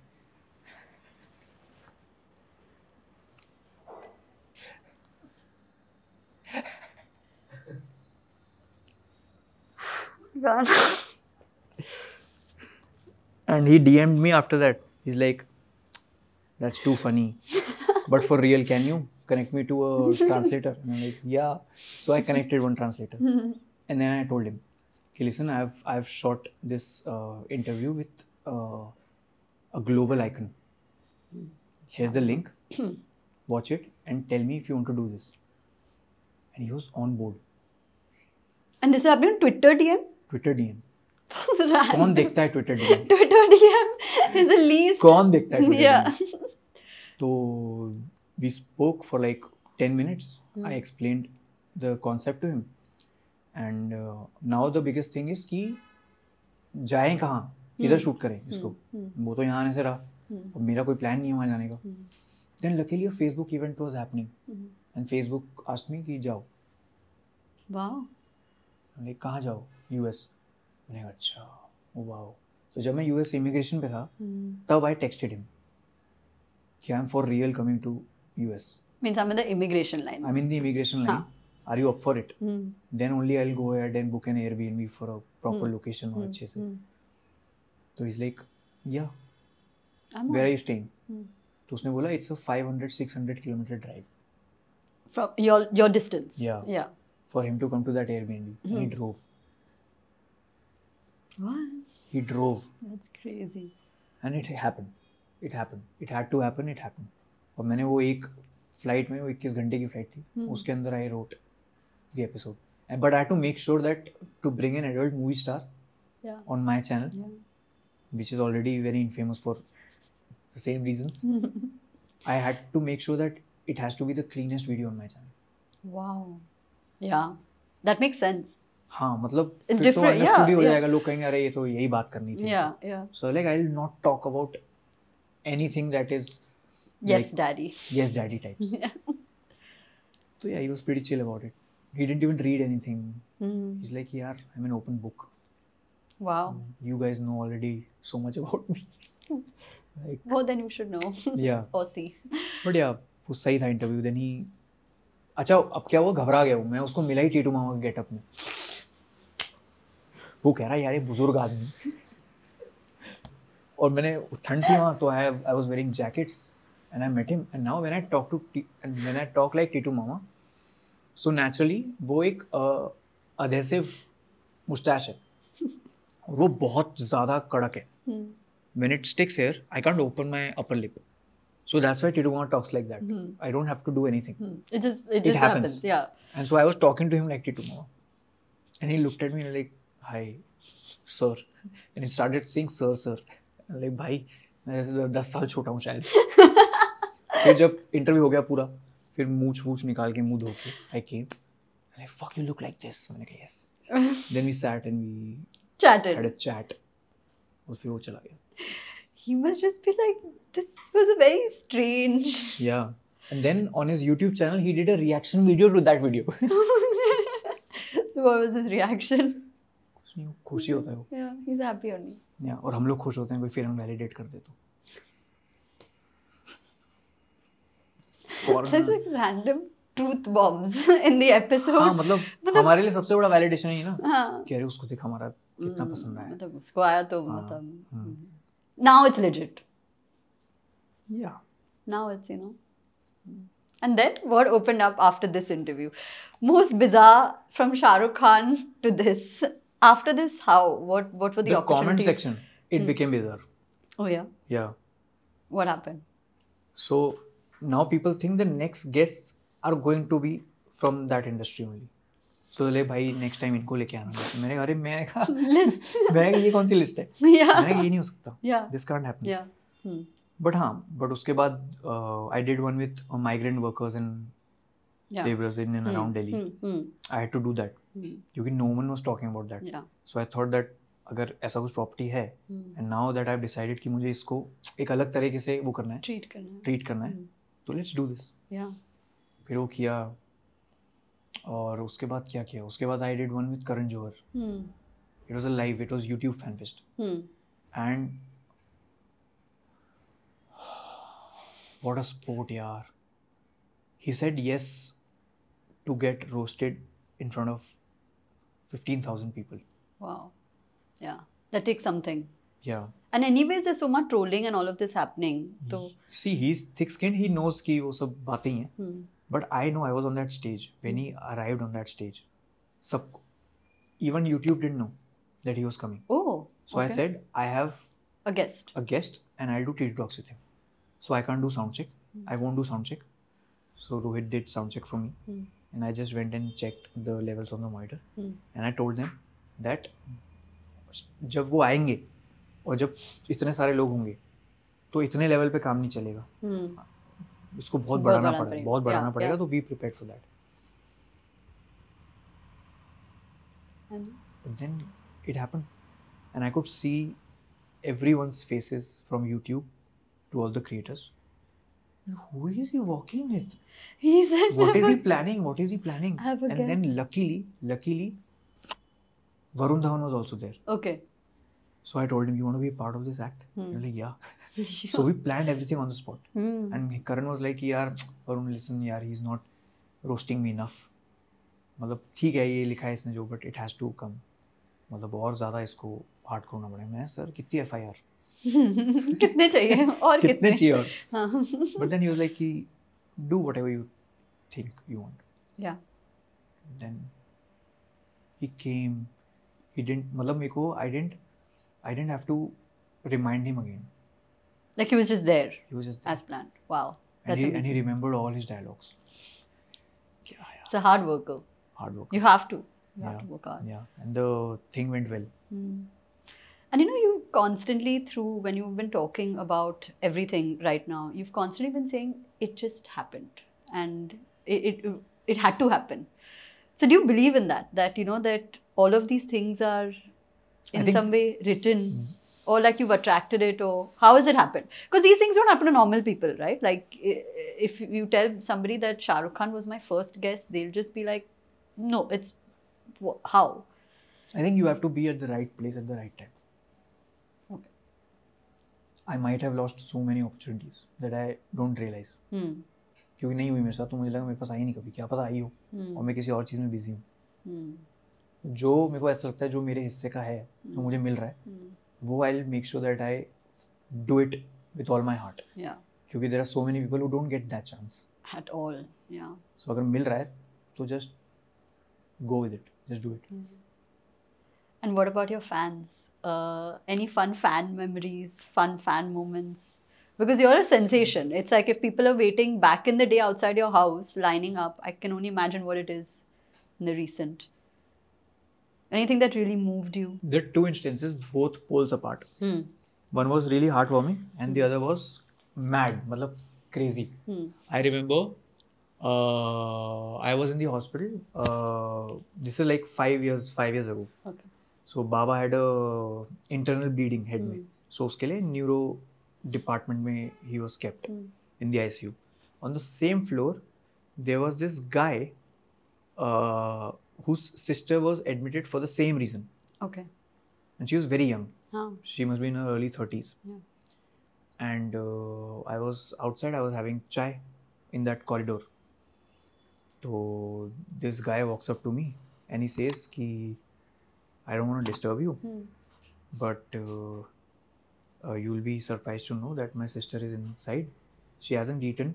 God. And he DM'd me after that. He's like, that's too funny. but for real, can you connect me to a translator? And I'm like, yeah. So I connected one translator. And then I told him, okay, listen, I've I've shot this uh, interview with uh, a global icon. Here's the link. Watch it and tell me if you want to do this. And he was on board. and this happened on Twitter DM? Twitter DM. Random. कौन देखता है Twitter DM? Twitter DM is the least. कौन देखता है Twitter Yeah. DM? तो we spoke for like 10 minutes. I explained the concept to him. And uh, now the biggest thing is कि जाएँ कहाँ? किधर शूट करें इसको? वो तो यहाँ आने से रहा। और मेरा कोई प्लान नहीं है वहाँ जाने का। Then luckily a Facebook event was happening and Facebook asked me कि जाओ। Wow. मैंने कहाँ जाओ? यूएस मैंने कहा अच्छा वाओ। तो जब मैं यूएस इमिग्रेशन पे था तब आई टेक्सटेड हिम कि I am for real coming to US Means I'm in the immigration line. I mean the immigration line. Are you up for it. Then only I go ahead and book an Airbnb for a proper. Location और. अच्छे से. तो is like या I'm where are. You staying. तो उसने बोला it's a 500 600 kilometre drive From your your distance. Yeah. Yeah. For him to come to that Airbnb he Hmm. Drove What? He drove That's crazy. And it happen it happen it had to happen it happen और मैंने वो एक flight में वो इक्कीस घंटे की flight थी Hmm. उसके अंदर I wrote The episode but I to make sure that to bring an adult movie star Yeah. On my channel Yeah. which is already very infamous for the same reasons i had to make sure that it has to be the cleanest video on my channel wow. Yeah. That makes sense. हाँ मतलब It's फिर तो different, understood yeah, ही हो yeah. जाएगा लोग कहेंगे अरे ये तो यही बात करनी थी Yeah. Yeah. so like i'll not talk about anything that is Yes, like daddy. yes daddy types Yeah. so yeah he was pretty chill about it he didn't even read anything. Hmm. he's like yeah i'm an open book. Wow. you guys know already so much about me. Like Well, then you should know. yeah. Or see. But yeah वो सही था interview then he अच्छा अब क्या हुआ? घबरा गया मैं. उसको मिला ही टीटू मामा के गेटअप में. वो कह रहा है यार ये बुज़ुर्ग आदमी. और मैंने ठंड थी वहाँ तो I I was wearing jackets and I met him and now when I talk to when I talk like Titu mama so naturally वो एक अधेसिव मुस्टैश है वो बहुत ज़्यादा कड़क है Hmm. when it sticks here, I can't open my upper lip. So that's why Tidu Mama talks like that. Hmm. I don't have to do anything. Hmm. It just it, It just happens. happens. Yeah. And so I was talking to him like Titu Mama. And he looked at me like, hi sir and he started saying sir sir like भाई मैं दस साल छोटा हूँ शायद फिर जब interview हो गया पूरा फिर मूछ वूछ निकाल के मुँह धो I came I fuck you look like this मैंने कहा yes then we sat and we chatted had a chat और फिर वो चला गया। He must just be like this was a very strange yeah and then on his YouTube channel he did a reaction video to that video so what was his reaction खुशी होता है वो। या ही इज़ हैप्पी ओनली या और हम लोग खुश होते हैं कोई फिर हम वैलिडेट कर दे तो। Such like random truth bombs in the episode. हाँ मतलब मतलब- हमारे लिए सबसे बड़ा वैलिडेशन ही ना हाँ. कि अरे उसको देख हमारा कितना हम्म, पसंद आया मतलब उसको आया तो हाँ, मतलब हम्म। now it's legit या now it's you know and then what opened up after this interview most bizarre from Shah Rukh Khan to this after this how what what were the, the comment section it Hmm. became bizarre oh yeah yeah what happened so now people think the next guests are going to be from that industry only so ले भाई next time इनको लेके आना मैंने अरे मैंने कहा list मैंने ये कौन सी लिस्ट है yeah मैंने ये नहीं हो सकता yeah this can't happen yeah hmm. But हाँ बट उसके बाद I did one with migrant workers yeah laborers in and Hmm, around Delhi. hmm, hmm, I had to do that hmm. क्योंकि no one was talking about that. yeah So I thought that अगर ऐसा कुछ property है hmm. And now that I decided कि मुझे इसको एक अलग तरीके से वो करना है treat करना है ट्रीट करना है Hmm. तो लेट्स डू दिस फिर वो किया और उसके बाद क्या किया उसके बाद I did one with Karan Johar hmm. It was a live it was YouTube fan fest Hmm. And what a sport yaar he said yes to get roasted in front of 15000 people wow yeah that takes something yeah and anyways there's so much trolling and all of this happening so see he's thick skinned he knows कि वो सब बातें ही हैं hmm. but I know I was on that stage when he arrived on that stage सब even YouTube didn't know that he was coming oh so I okay. said I have a guest a guest and I'll do TED Talks with him. So I can't do sound check. I won't do sound check. So Rohit did sound check for me. Hmm. And I just went and checked the levels on the monitor. Hmm. And I told them that जब वो आएंगे और जब इतने सारे लोग होंगे तो इतने लेवल पे काम नहीं चलेगा hmm. इसको बहुत बढ़ाना पड़ेगा। बहुत बढ़ाना पड़ेगा तो be prepared for that But then it happened. And I could see everyone's faces from YouTube to all the creators. Who is he walking with? he said What is he planning? What is he planning? I have a and then luckily, luckily, Varun Dhawan was also there. okay So I told him, You want to be a part of this act? Hmm. He was like, Yeah. So we planned everything on the spot. hmm. And Karan was like, यार Varun, listen, यार, he's not roasting me enough. मतलब ठीक है ये लिखा है इसने जो but it has to come मतलब और ज़्यादा इसको हार्ड करना पड़ेगा मैं सर कितनी एफ आई आर कितने चाहिए और कितने कितने चाहिए और हाँ but then he was like कि do whatever you think you want yeah then he came he didn't मतलब मेरे को I didn't I didn't have to remind him again. Like he was just there. He was just there. as planned. Wow. That's and he, and he remembered all his dialogues. Yeah, yeah. It's a hard worker. Hard worker. You have to. You yeah. have to work hard. Yeah. And the thing went well. Mm. And you know, you constantly through when you've been talking about everything right now, you've constantly been saying it just happened and it, it it had to happen. So do you believe in that? That you know that all of these things are in think- some way written Mm. or like you've attracted it or how has it happened? Because these things don't happen to normal people, right? Like, i- if you tell somebody that Shah Rukh Khan was my first guest, they'll just be like, no, it's wh- how? I think you have to be at the right place at the right time. Okay. I might have lost so many opportunities that I don't realize. Hmm. क्योंकि नहीं हुई मेरे साथ तो मुझे लगा मेरे पास आई नहीं कभी क्या पता आई हो Hmm. और मैं किसी और चीज़ में बिजी हूँ Hmm. जो मेरे को ऐसा लगता है जो मेरे हिस्से का है जो मुझे मिल रहा है वो I will make sure that I do it with all my heart क्योंकि there are so many people who don't get that chance at all yeah so अगर मिल रहा है तो just go with it just do it and what about your fans any fun fan memories fun fan moments because you are a sensation it's like if people are waiting back in the day outside your house lining up I can only imagine what it is in the Anything that really moved you? There are two instances, both poles apart. Hmm. One was really heartwarming, and the other was mad, matlab crazy. Hmm. I remember uh, I was in the hospital. Uh, this is like five years, five years ago. Okay. So Baba had a internal bleeding head में. Hmm. So उसके लिए neuro department में he was kept Hmm. in the ICU. On the same floor, there was this guy uh, whose sister was admitted for the same reason, Okay. and she was very young. Huh. She must be in her early 30s. Yeah. And uh, I was outside, I was having chai in that corridor. So this guy walks up to me and he says, ki, I don't want to disturb you, Hmm. but uh, uh, you'll be surprised to know that my sister is inside. She hasn't eaten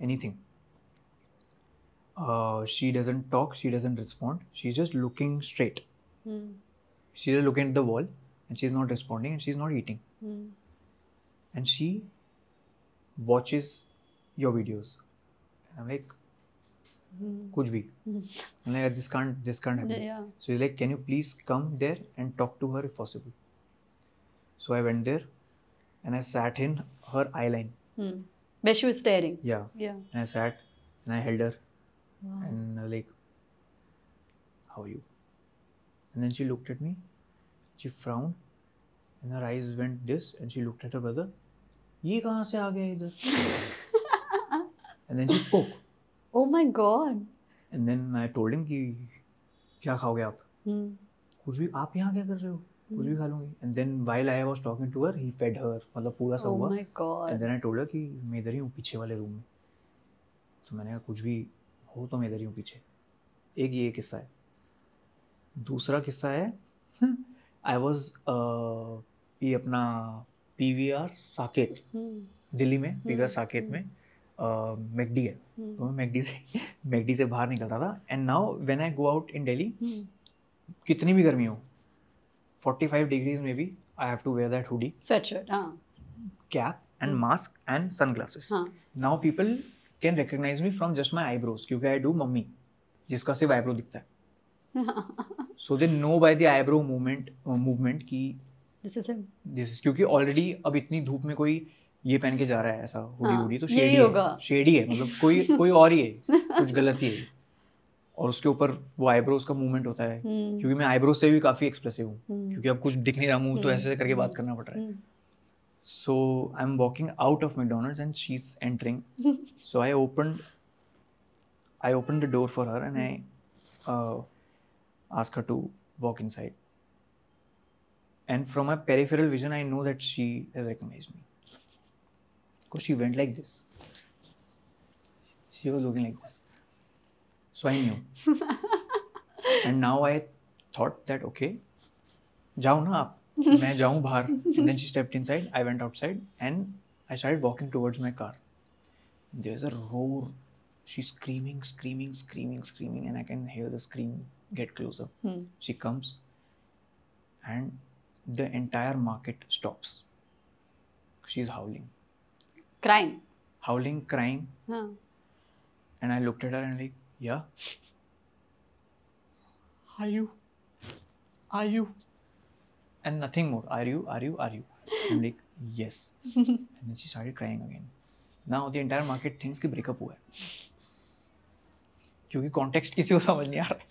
anything. Uh, she doesn't talk, she doesn't respond. She's just looking straight. Hmm. She's looking at the wall and she's not responding and she's not eating. Hmm. And she watches your videos. And I'm like, Hmm. kuch bhi. Hmm. I'm like, this can't, this can't happen. Yeah. So he's like, can you please come there and talk to her if possible? So I went there and I sat in her eye line. Hmm. Where she was staring. Yeah. Yeah. And I sat and I held her Wow. and uh, like, how are you? And then she looked at me, she frowned, and her eyes went this, and she looked at her brother. ये कहाँ से आ गया इधर? And then she spoke. Oh my God. And then I told him कि क्या खाओगे आप? Hmm. कुछ भी आप यहाँ क्या कर रहे हो? कुछ भी खा लूँगी. And then while I was talking to her, he fed her. मतलब पूरा सब Oh हुआ. my God. And then I told her कि मैं इधर ही हूँ पीछे वाले रूम में. तो मैंने कहा कुछ भी हो तो मैं इधर ही हूँ पीछे. एक ये किस्सा है. दूसरा किस्सा है आई वॉज़ ये अपना P V R Saket Hmm. Delhi में P V R hmm, Saket हम्म। में मैकडी है Hmm. तो मैं मैकडी से मैकडी से बाहर निकल रहा था and now when I go out in Delhi Hmm. कितनी भी गर्मी हो 45 डिग्रीज में भी I have to wear that hoodie. हाँ. Cap and hmm. Mask and sunglasses हाँ. Now people can recognize me from just my eyebrows क्योंकि I do mummy जिसका सिर्फ़ आईब्रो दिखता है। So they know by the eyebrow movement movement की This is this is क्योंकि already अब इतनी धूप में कोई ये पहन के जा रहा है ऐसा हुडी हाँ, हुडी तो शेडी है। शेडी है मतलब कोई कोई और ही है कुछ गलत ही है। और उसके ऊपर वो आईब्रोज का मूवमेंट होता है Hmm. क्योंकि मैं आईब्रोज से भी काफ़ी एक्सप्रेसिव हूँ। Hmm. क्योंकि अब कुछ दिख नहीं रहा हूँ तो हम्म, ऐसे करके बात हम्म, करना पड़ रहा है. So I'm walking out of McDonald's and she's entering. so I opened, I opened the door for her and I uh, asked her to walk inside. And from my peripheral vision, I know that she has recognized me. Because she went like this. She was looking like this. So I knew. and now I thought that okay, जाओ ना आप मैं जाऊं बाहर and then she stepped inside I went outside and I started walking towards my car there's a roar she's screaming screaming screaming screaming and I can hear the scream get closer Hmm. she comes and the entire market stops she's howling Crying. howling crying Huh. and I looked at her and like yeah are you are you And nothing more. Are you are you are you? I'm like yes. And then she started crying again. Now the entire market thinks कि breakup हुआ है। क्योंकि context किसी को समझ नहीं आ रहा है।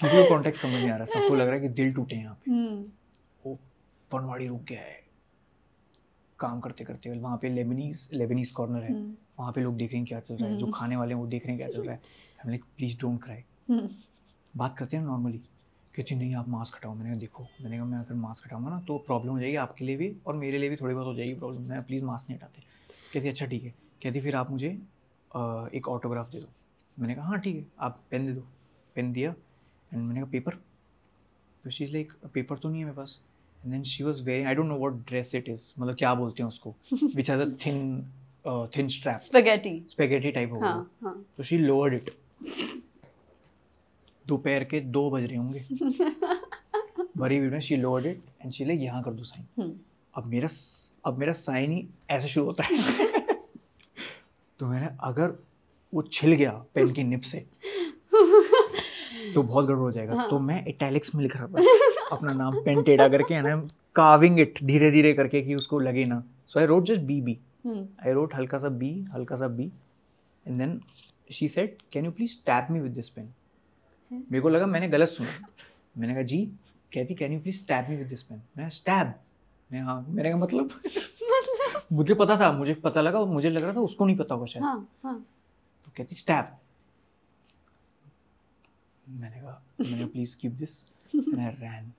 किसी को कॉन्टेक्स्ट समझ नहीं आ रहा। सबको लग रहा है कि दिल टूटे यहाँ पे। Hmm. वो पनवाड़ी रुक गया है। काम करते करते वहाँ पे लेबनीज लेबनीज कॉर्नर है। Hmm. वहाँ पे लोग देख रहे हैं क्या चल रहा है। जो हम्म। खाने वाले हैं वो देख रहे हैं क्या चल रहा है। हम लाइक प्लीज़ डोंट क्राई. बात करते हैं नॉर्मली कहती नहीं आप मास्क हटाओ। मैंने कहा देखो। मैंने कहा मैं अगर मास्क हटाऊँगा ना तो प्रॉब्लम हो जाएगी आपके लिए भी और मेरे लिए भी थोड़ी बहुत हो जाएगी प्रॉब्लम मैं प्लीज़ मास्क नहीं हटाते। कहती अच्छा ठीक है। कहती फिर आप मुझे एक ऑटोग्राफ दे दो। मैंने कहा हाँ ठीक है। आप पेन दे दो। पेन दिया एंड मैंने कहा पेपर तो शी इज़ लाइक पेपर तो नहीं है मेरे पास. And then she was very I don't know what dress it is मतलब क्या बोलते हैं उसको which has a thin thin strap Spaghetti. Spaghetti type होगा. तो शी लोअर्ड इट दोपहर के दो बज रहे होंगे। भरी भीड़ में she lowered it and she like यहाँ कर दो साइन Hmm. अब मेरा अब मेरा साइन ही ऐसे शुरू होता है। तो मैंने अगर वो छिल गया पेन की निप से तो बहुत गड़बड़ हो जाएगा। हाँ। तो मैं इटैलिक्स में लिख रहा था। अपना नाम पेन टेढ़ा करके and I am carving it धीरे धीरे करके कि उसको लगे ना। So I wrote just B B. I wrote हल्का सा बी हल्का सा B and then she said can you please tap me with this pen मेरे को लगा मैंने गलत सुना। मैंने कहा जी कहती can you please tap me with this pen मैं स्टैब मैं हाँ मैंने कहा मतलब? मुझे पता था मुझे पता लगा मुझे लग रहा था उसको नहीं पता होगा शायद। हाँ हाँ। तो कहती स्टैब मैंने कहा मैंने please keep this and I ran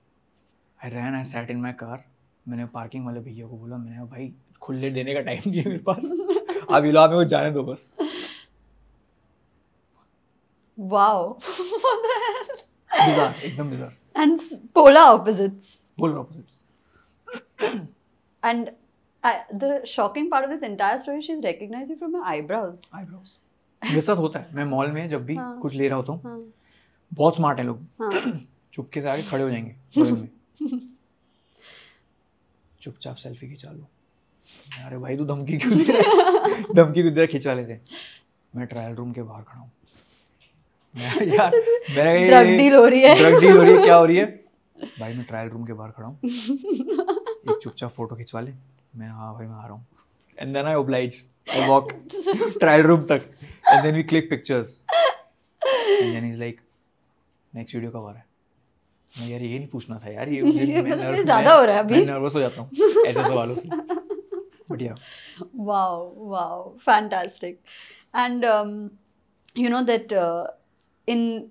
I ran I sat in my car मैंने पार्किंग वाले भैया को बोला मैंने कहा भाई खुले देने का टाइम दिया मेरे पास। आप आप मेरे को जाने दो बस। Wow. बिजार एकदम bizarre and s- polar opposites. रहा हूँ and I, the shocking part of this entire story she's recognized you from your eyebrows. Eyebrows मेरे साथ होता है। मैं मॉल में जब भी हाँ। कुछ ले रहा होता हूँ हाँ। बहुत स्मार्ट है लोग। हाँ। चुपके से आके खड़े हो जाएँगे में। चुपचाप सेल्फी खिंचा लो। अरे भाई तू धमकी क्यों दे रहा धमकी क्यों दे खिंचा लेते मैं ट्रायल रूम के बाहर खड़ा हूँ। यार मेरा ये Drug हो रही है। ड्रग डील हो रही है क्या हो रही है? भाई मैं ट्रायल रूम के बाहर खड़ा हूँ। एक चुपचाप फ़ोटो खिंचवा ले। मैं हाँ भाई मैं आ रहा हूँ। And then I oblige I walk trial room तक। And then we click pictures and then is like next video कब आ रहा है? मैं यार ये नहीं पूछना था यार। ये मुझे ये मैं ये ज़्यादा हो रहा है अभी। नर्वस हो जाता हूँ। ऐसे सवालों से। बढ़िया। Fantastic. And um, you know that uh, in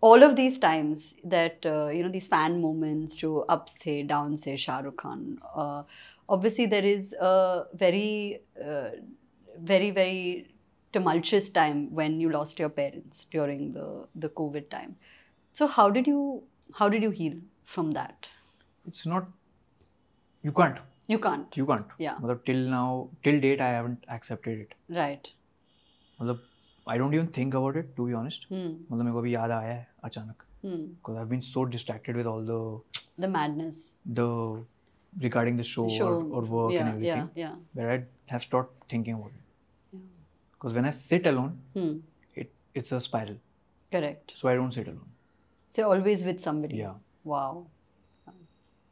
all of these times that uh, you know these fan moments to ups, the downs, se Shah Rukh Khan, uh, obviously there is a very uh, very very tumultuous time when you lost your parents during the the COVID time. So how did you how did you heal from that? It's not you can't. You can't. You can't. Yeah. Till now, till date, I haven't accepted it. Right. Matlab, I don't even think about it to be honest hmm. मतलब मेरे को अभी याद आया है अचानक Hmm. because I've been so distracted with all the the madness the regarding the show, show or, or work yeah and everything yeah yeah that I have stopped thinking about it. Yeah. Because when I sit alone, hmm. it it's a spiral. correct So I don't sit alone. so always with somebody Yeah, wow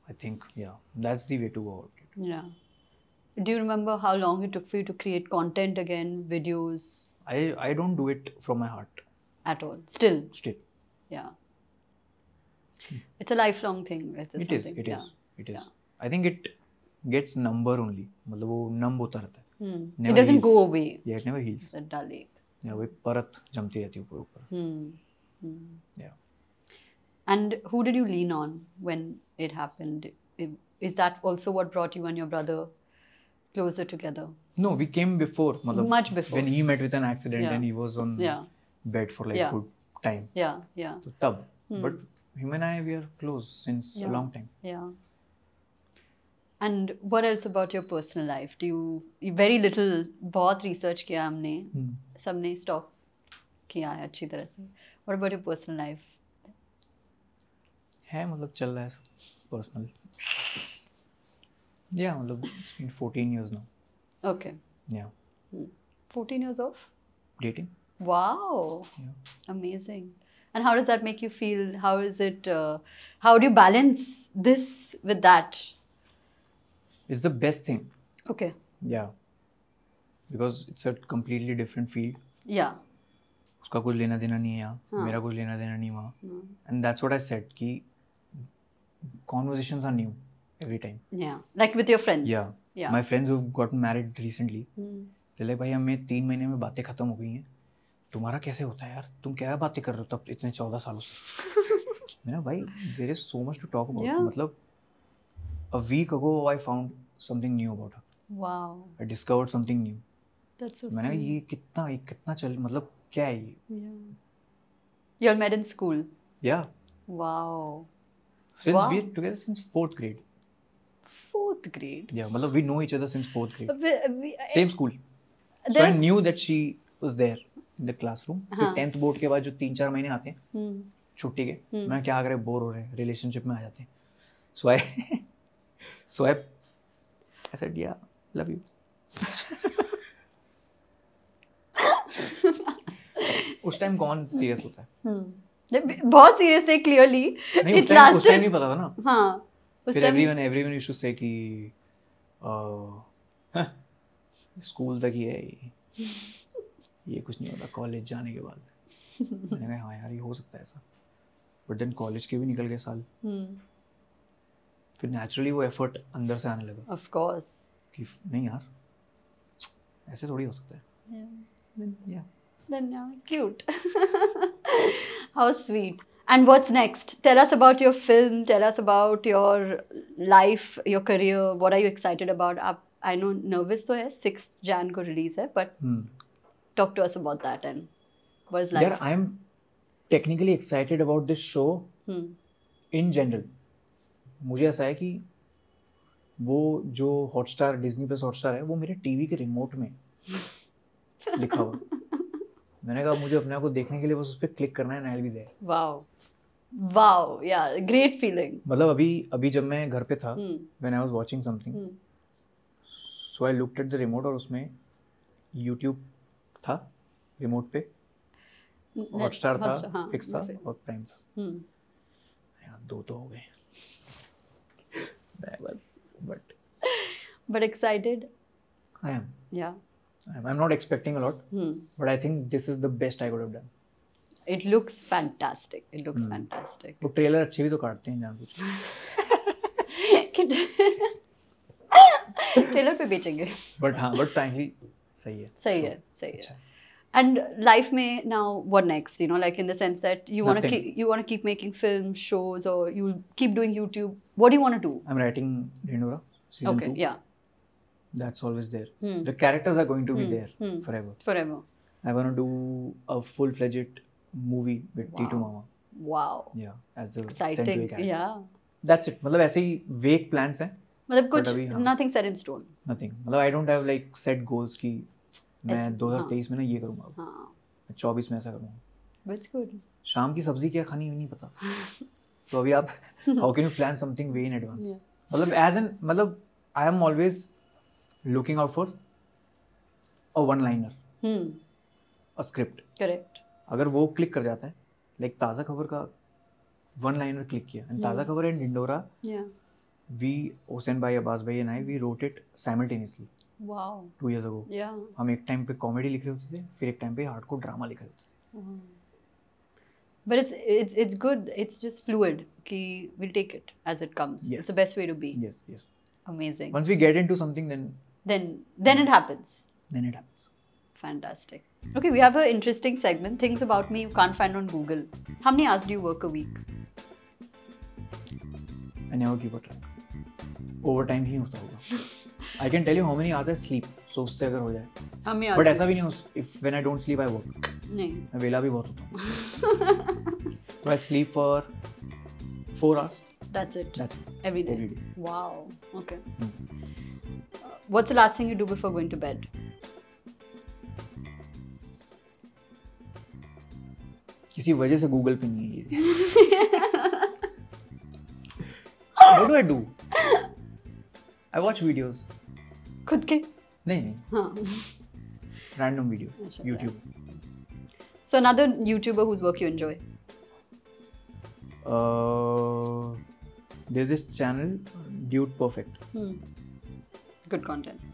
I think yeah, that's the way to go about it. yeah do you remember how long it took for you to create content again videos I I don't do it from my heart at all still still. yeah it's a lifelong thing it's Hmm. It is. something, It yeah. is. It is. Yeah. I think it gets number only. मतलब वो numb होता रहता है. Hmm. it Never doesn't go heals. away Yeah, it never heals. it's a dull ache Yeah, वो एक परत जमती रहती है ऊपर ऊपर. hmm. Hmm. Yeah. and who did you lean on when it happened I- is that also what brought you and your brother closer together No, we came before. मतलब Much before. When he met with an accident Yeah. and he was on yeah bed for like Yeah. good time. yeah yeah So tab. Hmm. But him and I we are close since Yeah. a long time. Yeah. And what else about your personal life? Do you, you very little बहुत research किया हमने Hmm. सबने stop किया है अच्छी तरह से What about your personal life? है मतलब चल रहा है सब पर्सनल या मतलब it's been 14 years now. Okay. Yeah. 14 years of? Dating. Wow. Yeah. Amazing. And how does that make you feel? How is it? Uh, how do you balance this with that? It's the best thing. Okay. Yeah. Because it's a completely different field. Yeah. उसका कुछ लेना देना नहीं है यहाँ हाँ. मेरा कुछ लेना देना नहीं वहाँ Mm. And that's what I said कि conversations are new every time Yeah. Like with your friends. Yeah. Yeah. my friends who've gotten married recently Mm. they're like भाई हमें तीन महीने में बातें खत्म हो गई हैं तुम्हारा कैसे होता है यार तुम क्या बातें कर रहे हो तब इतने चौदह सालों से मैंने भाई there is so much to talk about Yeah. मतलब a week ago I found something new about her Wow. I discovered something new That's so मैंने. ये कितना ये कितना चल मतलब क्या है ये Yeah. You all met in school. yeah Wow. since Wow. we're together since fourth grade yeah मतलब we know each other since fourth grade. We, we, same school. So I knew that she was there in the classroom. हाँ. Tenth board के बाद जो तीन चार महीने आते हैं Hmm. छुट्टी के हम्म। मैं क्या कर बोर हो रहे हैं रिलेशनशिप में आ जाते हैं। So I so I I said yeah love you उस टाइम कौन सीरियस होता है? Hmm. बहुत सीरियस थे क्लियरली नहीं It उस टाइम उस lasted- टाइम नहीं पता था ना। हाँ। फिर एवरीवन एवरीवन यूज्ड टू से कि "हाँ, स्कूल तक ही है ये। ये कुछ नहीं होता कॉलेज जाने के बाद। मैंने कहा हाँ यार ये हो सकता है ऐसा। बट देन कॉलेज के भी निकल गए साल। फिर नेचुरली वो एफर्ट अंदर से आने लगा। ऑफ़ कोर्स कि नहीं यार ऐसे थोड़ी हो सकता है। Yeah. Then yeah, cute. How sweet. And what's next? Tell us about your film. Tell us about your life, your career. What are you excited about? Up, I know nervous तो है 6 Jan को release है, but Hmm. talk to us about that and what is life? यार I am technically excited about this show Hmm. In general मुझे ऐसा है कि वो जो हॉटस्टार डिज्नी प्लस हॉटस्टार है वो मेरे टीवी के रिमोट में लिखा हुआ मैंने कहा मुझे अपने आप को देखने के लिए बस उस पर क्लिक करना है नाइल भी there Wow. Wow. Yeah, great feeling. मतलब अभी अभी जब मैं घर पे था Hmm. When I was watching something Hmm. So I looked at the remote और उसमें यूट्यूब था रिमोट पे हॉटस्टार था हाँ, फिक्स था और प्राइम था Hmm. यार दो तो हो गए मैं बस but But excited. I am Yeah. I am not expecting a lot Hmm. But I think this is the best I could have done It looks fantastic. It looks Hmm. fantastic. वो trailer अच्छे भी तो काटते हैं जानबूझ के trailer पे बेचेंगे बट हाँ बट फ्रैंकली सही है सही So, है सही है अच्छा है and life may now what next you know like in the sense that you want to Nothing. keep you want to keep making films shows or you'll keep doing youtube what do you want to do I am writing Dhindora season okay 2 yeah that's always there hmm. the characters are going to be Hmm, there hmm. forever forever i want to do a full fledged movie with Titu mama wow yeah as a central yeah that's it मतलब ऐसे ही vague plans हैं मतलब कुछ nothing set in stone nothing मतलब I don't have like set goals की मैं 2023 में ना ये करूँगा हाँ। 24 में ऐसा करूँगा। व्हिच गुड शाम की सब्ज़ी क्या खानी नहीं पता। तो अभी आप how can you plan something way in advance मतलब एज एन मतलब I am always looking out for a one liner hmm a script correct अगर वो क्लिक कर जाता है लाइक ताज़ा खबर का वन लाइनर क्लिक किया and Taaza. Khabar and yeah. We Hussain भाई अब्बास भाई and I we wrote it simultaneously two years ago हम एक टाइम पे कॉमेडी लिख रहे होते थे फिर एक टाइम पे हार्डकोर ड्रामा लिख रहे होते थे. But it's it's it's good it's just fluid ki we'll take it as it comes. Yes. it's the best way to be. Yes yes amazing. Once we get into something then then then it happens. Then it happens fantastic okay we have an interesting segment things about me you can't find on google how many hours do you work a week I never give a track. Over time ही होता होगा I can tell you how many hours I sleep so उससे अगर हो जाए how many but hours ऐसा भी नहीं if when I don't sleep I work नहीं मैं वेला भी बहुत होता हूँ तो I sleep for four hours that's it that's every day every day. wow okay Hmm. Uh, what's the last thing you do before going to bed किसी वजह से गूगल पे नहीं है ये what do I do I watch videos खुद के नहीं नहीं हाँ random video. YouTube so another youtuber whose work you enjoy Uh, there's this channel Dude Perfect. hmm. good content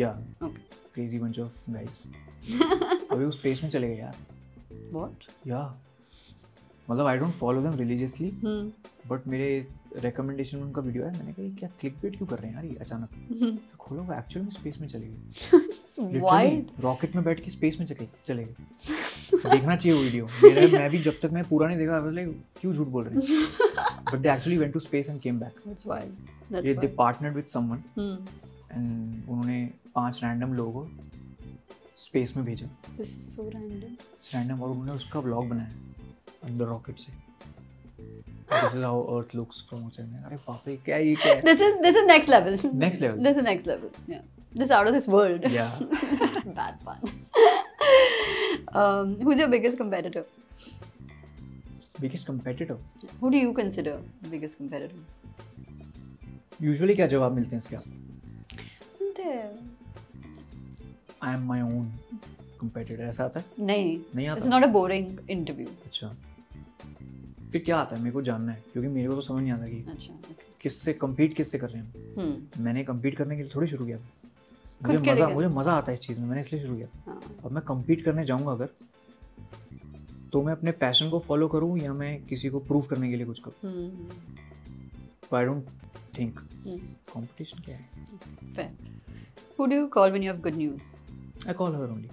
Yeah, okay crazy bunch of guys. अभी वो space में चले गए यार। What? या मतलब I don't follow them religiously hmm. But मेरे recommendation में उनका वीडियो है। मैंने कहा क्या क्लिक बेट क्यों कर रहे हैं यार ये अचानक? तो खोलो वो एक्चुअल में स्पेस में चले गए। रॉकेट में बैठ के स्पेस में चले चले गए। देखना चाहिए वो वीडियो मेरा मैं भी जब तक मैं पूरा नहीं देखा लाइक क्यों झूठ बोल रहे हैं? But they actually went to space and came back that's wild. That's they partnered with someone hmm. And उन्होंने पाँच रैंडम लोगों को स्पेस में भेजा this is so random random और उन्होंने उसका व्लॉग बनाया अंदर रॉकेट से this is how earth looks from outside अरे बाप रे क्या ये क्या है is this is next level Next level. this is next level yeah this is out of this world Yeah. bad fun um, who's your biggest competitor biggest competitive who do you consider biggest competitor usually क्या जवाब मिलते हैं इसके आप I am my own competitor ऐसा आता है? नहीं नहीं आता? not a boring interview. अच्छा। फिर क्या आता है? मेरे को जानना है क्योंकि मेरे को तो समझ नहीं आता कि अच्छा. किससे compete किससे कर रहे हैं हम। हम्म। मैंने compete करने के लिए थोड़ी शुरू किया था। मुझे मज़ा मुझे मज़ा आता है इस चीज़ में मैंने इसलिए शुरू किया। हाँ। अब मैं compete करने जाऊँगा अगर तो मैं अपने पैशन को फॉलो करूँ या मैं किसी को प्रूव करने के लिए कुछ करूँ? आई डोंट थिंक कंपटीशन क्या है? Fair. Who do you call when you have good news? I call her only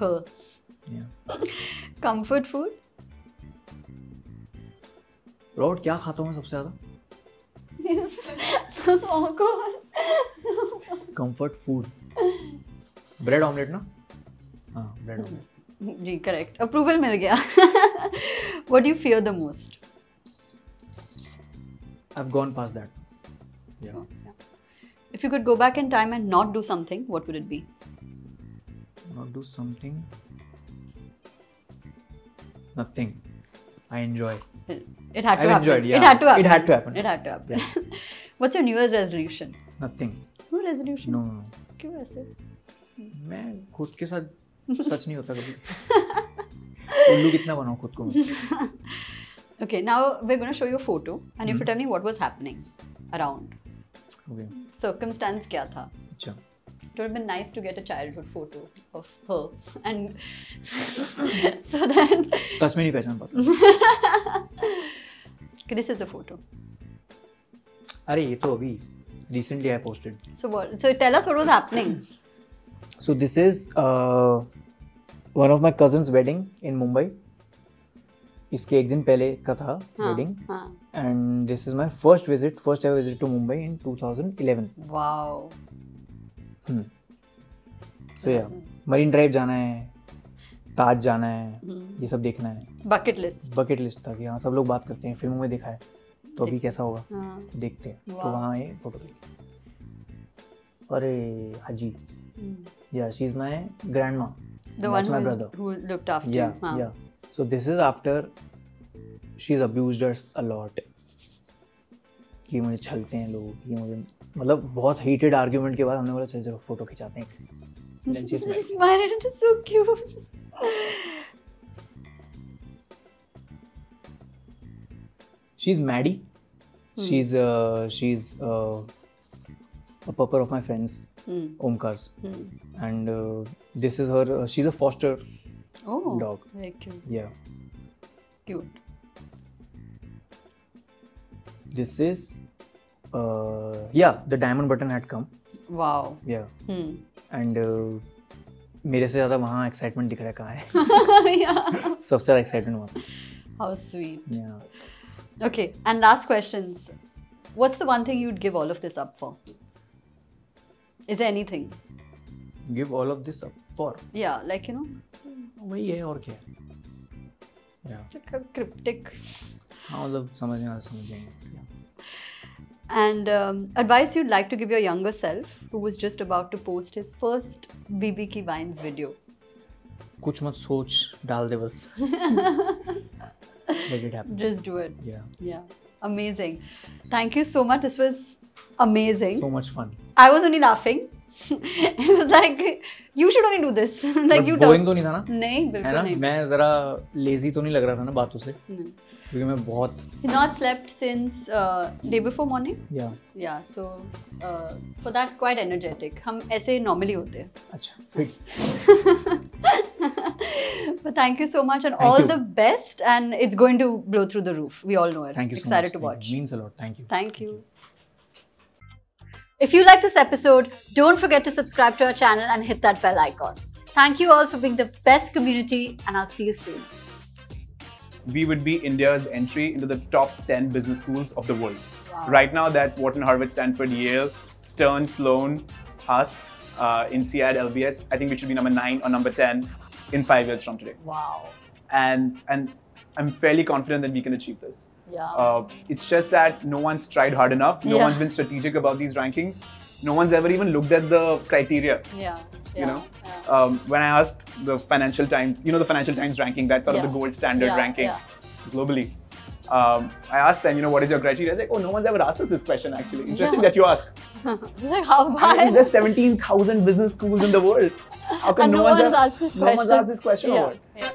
Her. Yeah Comfort food? Robert क्या खाता हूँ सबसे ज़्यादा? कंफर्ट फ़ूड ब्रेड ऑमलेट ना? हाँ ब्रेड ऑमलेट जी करेक्ट अप्रूवल मिल गया. What do you fear the I have gone past that yeah. if you could go back in time and not do something what would it be not do something nothing i enjoy it had to I've happen enjoyed, yeah. it had to happen It had to happen. it had to happen what's your new year's resolution nothing no resolution no no no क्यों ऐसे मैं खुद के साथ सच नहीं होता कभी उल्लू कितना बनाऊं खुद को मैं? okay now we're going to show you a photo and you have to Mhm. tell me what was happening around circumstance क्या था अच्छा it would have been nice to get a childhood photo of her and so then सच में नहीं पहचान पाता this is the photo अरे ये तो अभी recently I posted so what so tell us what was happening so this is uh, one of my cousin's wedding in Mumbai इसके एक दिन पहले का था wedding and this is my first visit first ever visit to Mumbai in 2011 wow so yeah Marine Drive जाना है ताज जाना है ये सब देखना है। बकेट लिस्ट बकेट लिस्ट था कि हाँ सब लोग बात करते हैं फ़िल्मों में दिखा है। तो अभी कैसा होगा? हाँ। देखते हैं। तो वहाँ ये फ़ोटो अरे हाजी yeah she is my grandma the one who looked after yeah yeah so this is after she is abused us a lot कि मुझे छलते हैं लोग ये मुझे मतलब बहुत हीटेड आर्ग्यूमेंट के बाद हमने बोला चल चलो फ़ोटो खिंचाते हैं. Smiled, it is so cute. she's Maddie. Hmm. She's uh, she's uh, a pupper of my friends, Hmm. Omkar's, Hmm. and uh, this is her. Uh, she's a foster Oh, dog. very cute. Yeah. Cute. This is uh, yeah. The diamond button had come. Wow. Yeah. Hmm. And uh, मेरे से ज़्यादा वहाँ excitement दिख रहा है कहाँ है yeah. सबसे ज़्यादा एक्साइटमेंट वहाँ How sweet. yeah. Okay, and last questions. What's the one thing you'd give all of this up for? Is there anything? Give all of this up for Yeah, like you know, वही है और क्या है yeah. like a cryptic. हाँ मतलब समझने वाले समझ जाएंगे yeah. And um, advice you'd like to give your younger self who was just about to post his first BB Ki Vines video. कुछ मत सोच डाल दे बस let it happen Just do it. yeah Yeah, amazing. Thank you so much. This was amazing. so much fun I was only laughing. It was like you should only do this. like you boring. तो नहीं था ना नहीं है बिल्कुल ना नहीं. मैं जरा लेजी तो नहीं लग रहा था ना बातों से क्योंकि मैं बहुत not slept since uh, day before morning. या Yeah, so uh, for that quite energetic. हम ऐसे normally होते हैं. अच्छा फिर but thank you so much and Thank all you. the best. And it's going to blow through the roof. We all know it. You so Excited much to watch. Means a lot thank you Thank you. If you like this episode, don't forget to subscribe to our channel and hit that bell icon. Thank you all for being the best community, and I'll see you soon. we would be India's entry into the top 10 business schools of the world. Wow. Right now, that's Wharton, Harvard, Stanford, Yale, Stern, Sloan, us, uh, INSEAD, LBS. I think we should be number nine or number 10 in five years from today. Wow. And, and I'm fairly confident that we can achieve this. Yeah. Uh, it's just that no one's tried hard enough. No Yeah. one's been strategic about these rankings. No one's ever even looked at the criteria. yeah. You know, yeah. um, when I asked the Financial Times, you know, the Financial Times ranking, that's sort of the gold standard Yeah, ranking yeah. globally. Um, I asked them, you know, what is your criteria? They're like, oh, no one's ever asked us this question actually. Interesting Yeah. that you ask. Like how I mean, there's 17,000 business schools in the world. How come no, no one's, one's ever- asked this no one's question. asked this question yeah. yeah.